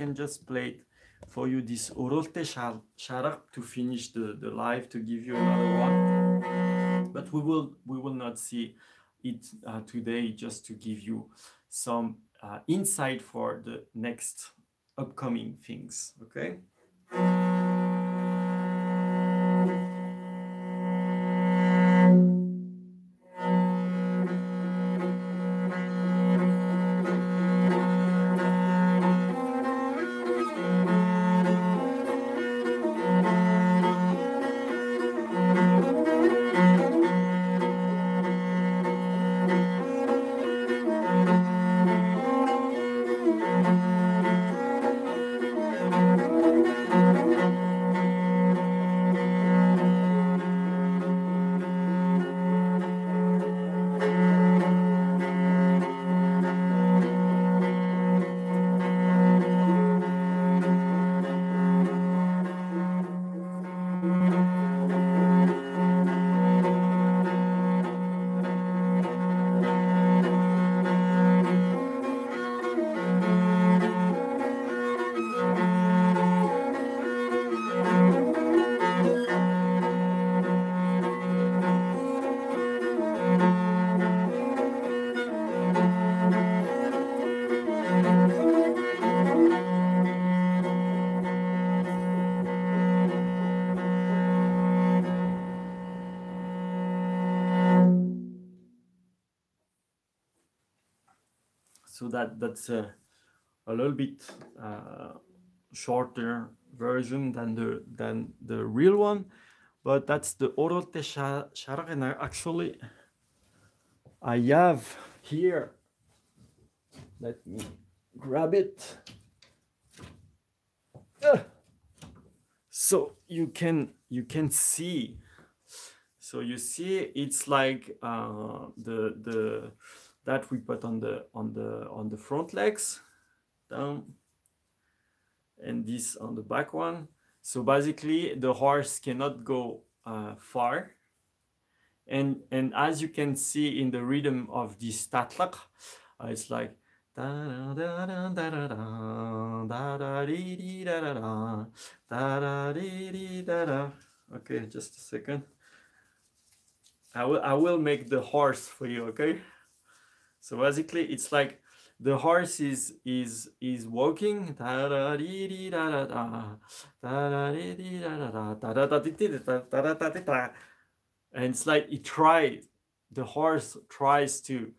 Can just play it for you this Orolte Sharaq to finish the, the live to give you another one. But we will we will not see it uh, today just to give you some uh, insight for the next upcoming things. Okay. That that's a, a little bit uh, shorter version than the than the real one but that's the Orote I actually I have here let me grab it. Uh, so you can you can see so you see it's like uh, the the that we put on the on the on the front legs down and this on the back one so basically the horse cannot go uh, far and and as you can see in the rhythm of this tatlaq uh, it's like okay just a second I will I will make the horse for you okay so basically it's like the horse is is is walking. And it's like it tries the horse tries to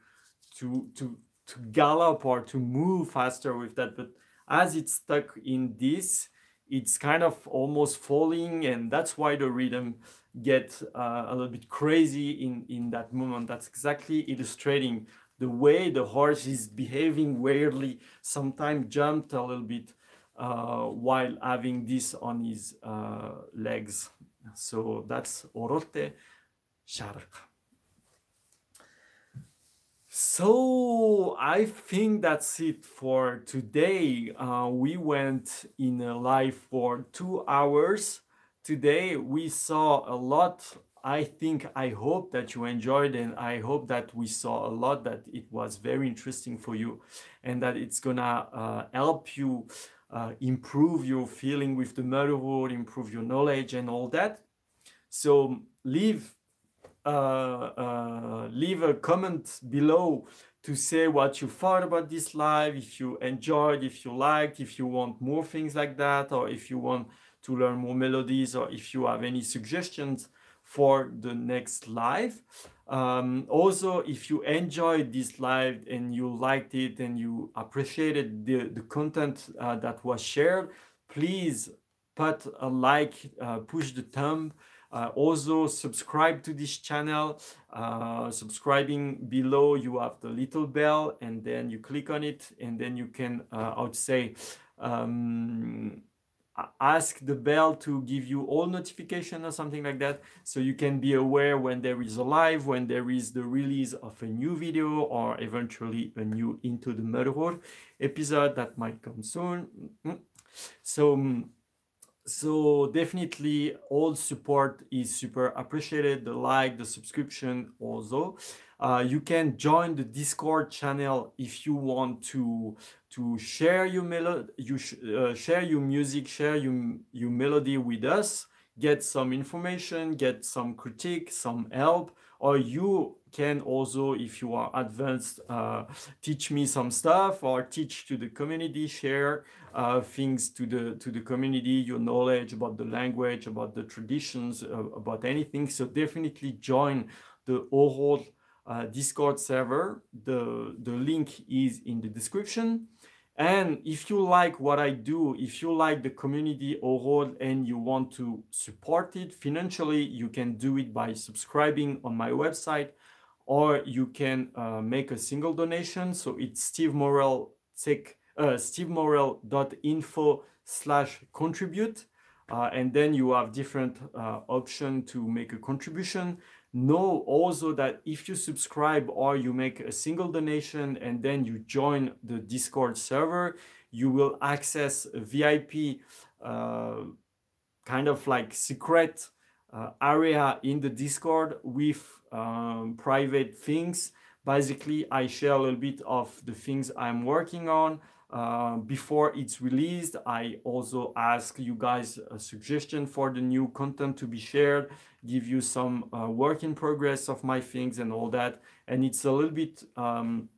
to to to gallop or to move faster with that. But as it's stuck in this it's kind of almost falling. And that's why the rhythm gets uh, a little bit crazy in in that moment. That's exactly illustrating the way the horse is behaving weirdly, sometimes jumped a little bit uh, while having this on his uh, legs. So that's Orote Shark. So I think that's it for today. Uh, we went in a live for two hours. Today we saw a lot I think, I hope that you enjoyed and I hope that we saw a lot that it was very interesting for you and that it's gonna uh, help you uh, improve your feeling with the morin khuur, improve your knowledge and all that. So leave uh, uh, leave a comment below to say what you thought about this live, if you enjoyed, if you liked, if you want more things like that, or if you want to learn more melodies, or if you have any suggestions for the next live. Um, also, if you enjoyed this live and you liked it and you appreciated the, the content uh, that was shared, please put a like, uh, push the thumb. Uh, also subscribe to this channel uh, subscribing below you have the little bell and then you click on it and then you can uh, i would say um, ask the bell to give you all notification or something like that so you can be aware when there is a live when there is the release of a new video or eventually a new into the morin khuur episode that might come soon mm-hmm. so mm, so definitely all support is super appreciated the like the subscription also. Uh, you can join the discord channel if you want to to share your melody, you sh uh, share your music, share your, your melody with us, get some information, get some critique, some help, or you can also, if you are advanced, uh, teach me some stuff or teach to the community, share uh, things to the to the community, your knowledge about the language, about the traditions, uh, about anything. So definitely join the oral uh, Discord server. The, the link is in the description. And if you like what I do, if you like the community overall and you want to support it financially, you can do it by subscribing on my website or you can uh, make a single donation. So it's Steve Morel, take, uh, stevemorel.info slash contribute. Uh, and then you have different uh, option to make a contribution know also that if you subscribe or you make a single donation and then you join the discord server you will access vip uh, kind of like secret uh, area in the discord with um, private things basically i share a little bit of the things i'm working on uh, before it's released i also ask you guys a suggestion for the new content to be shared give you some uh, work in progress of my things and all that. And it's a little bit um,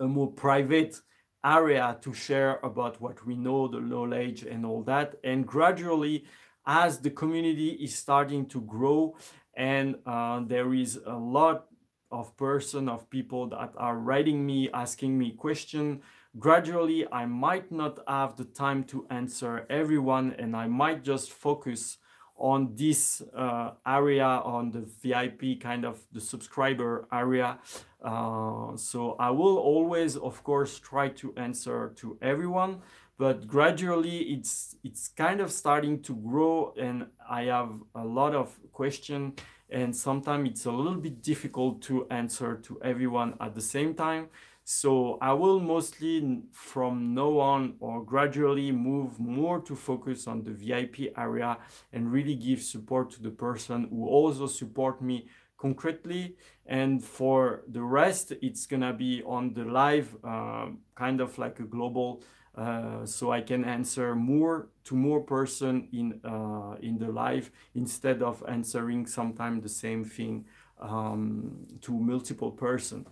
a more private area to share about what we know, the knowledge and all that. And gradually, as the community is starting to grow and uh, there is a lot of person of people that are writing me asking me question. Gradually i might not have the time to answer everyone and i might just focus on this uh, area on the vip kind of the subscriber area. Uh, so i will always of course try to answer to everyone but gradually it's it's kind of starting to grow and i have a lot of questions and sometimes it's a little bit difficult to answer to everyone at the same time. So i will mostly from now on or gradually move more to focus on the vip area and really give support to the person who also support me concretely. And for the rest it's gonna be on the live uh, kind of like a global uh, so I can answer more to more person in uh, in the live instead of answering sometimes the same thing um, to multiple person.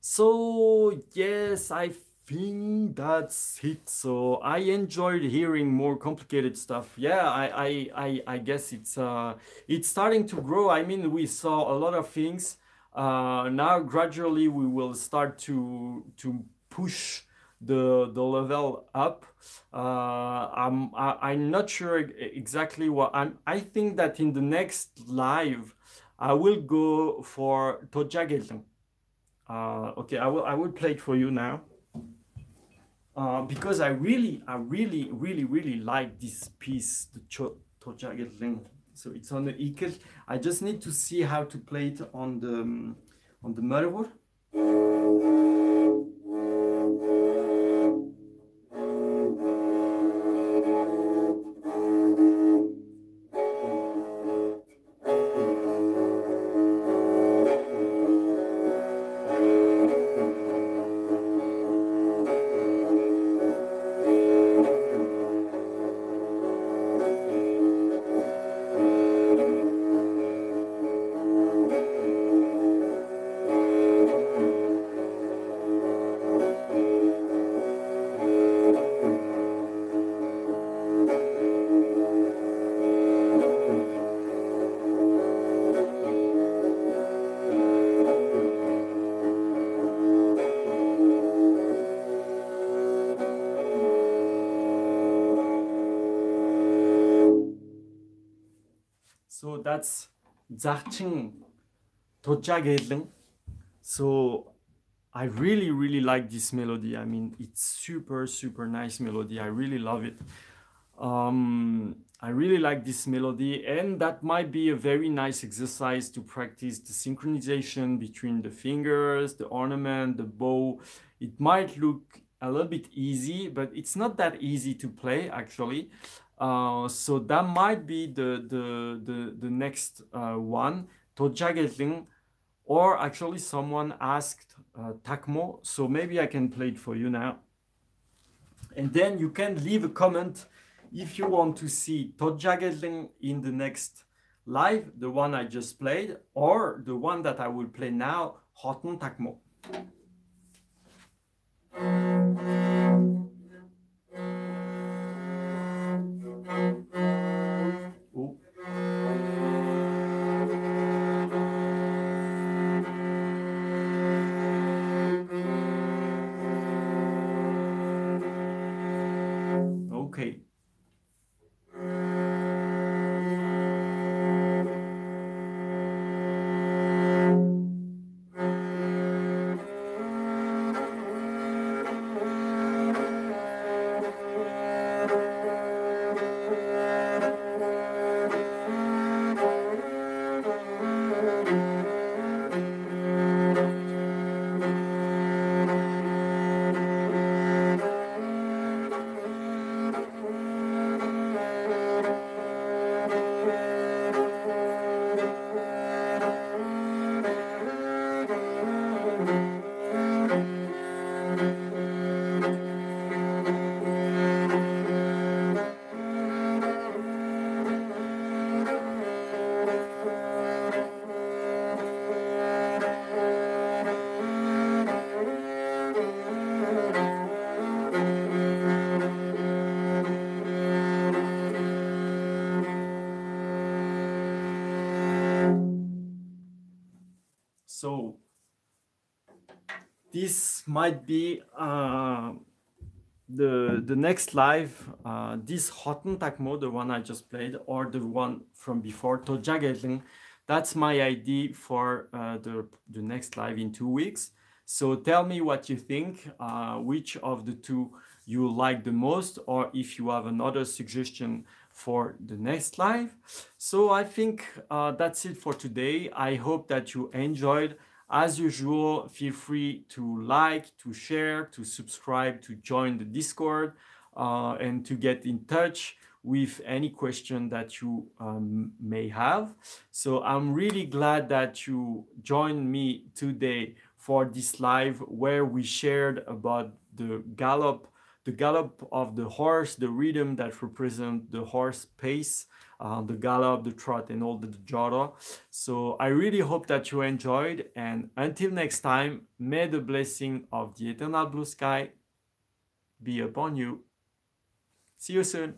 So yes, I think that's it. So I enjoyed hearing more complicated stuff. Yeah, I I I, I guess it's uh it's starting to grow. I mean, we saw a lot of things. Uh, now gradually we will start to to push the the level up. Uh, I'm I, am i am not sure exactly what I'm. I think that in the next live, I will go for Tojagelton. Uh, okay, I will I will play it for you now. Uh, because I really, I really, really, really like this piece, the Tojagelton. So it's on the equal. I just need to see how to play it on the on the morin khuur. That's Zarching Tojageleng. So I really, really like this melody. I mean, it's super, super nice melody. I really love it. Um, I really like this melody, and that might be a very nice exercise to practice the synchronization between the fingers, the ornament, the bow. It might look a little bit easy, but it's not that easy to play actually. Uh, so that might be the the the, the next uh, one, Tojagelting, or actually someone asked uh, Takmo, so maybe I can play it for you now. And then you can leave a comment if you want to see Tojagelting in the next live, the one I just played, or the one that I will play now, Horton Takmo. Might be uh, the the next live, uh, this Takmo, the one I just played, or the one from before, Tojageleng. That's my idea for uh, the, the next live in two weeks. So tell me what you think, uh, which of the two you like the most, or if you have another suggestion for the next live. So I think uh, that's it for today. I hope that you enjoyed. As usual, feel free to like, to share, to subscribe, to join the Discord, uh, and to get in touch with any question that you um, may have. So I'm really glad that you joined me today for this live where we shared about the gallop the gallop of the horse, the rhythm that represent the horse pace, uh, the gallop, the trot, and all the jota. So I really hope that you enjoyed. And until next time, may the blessing of the eternal blue sky be upon you. See you soon.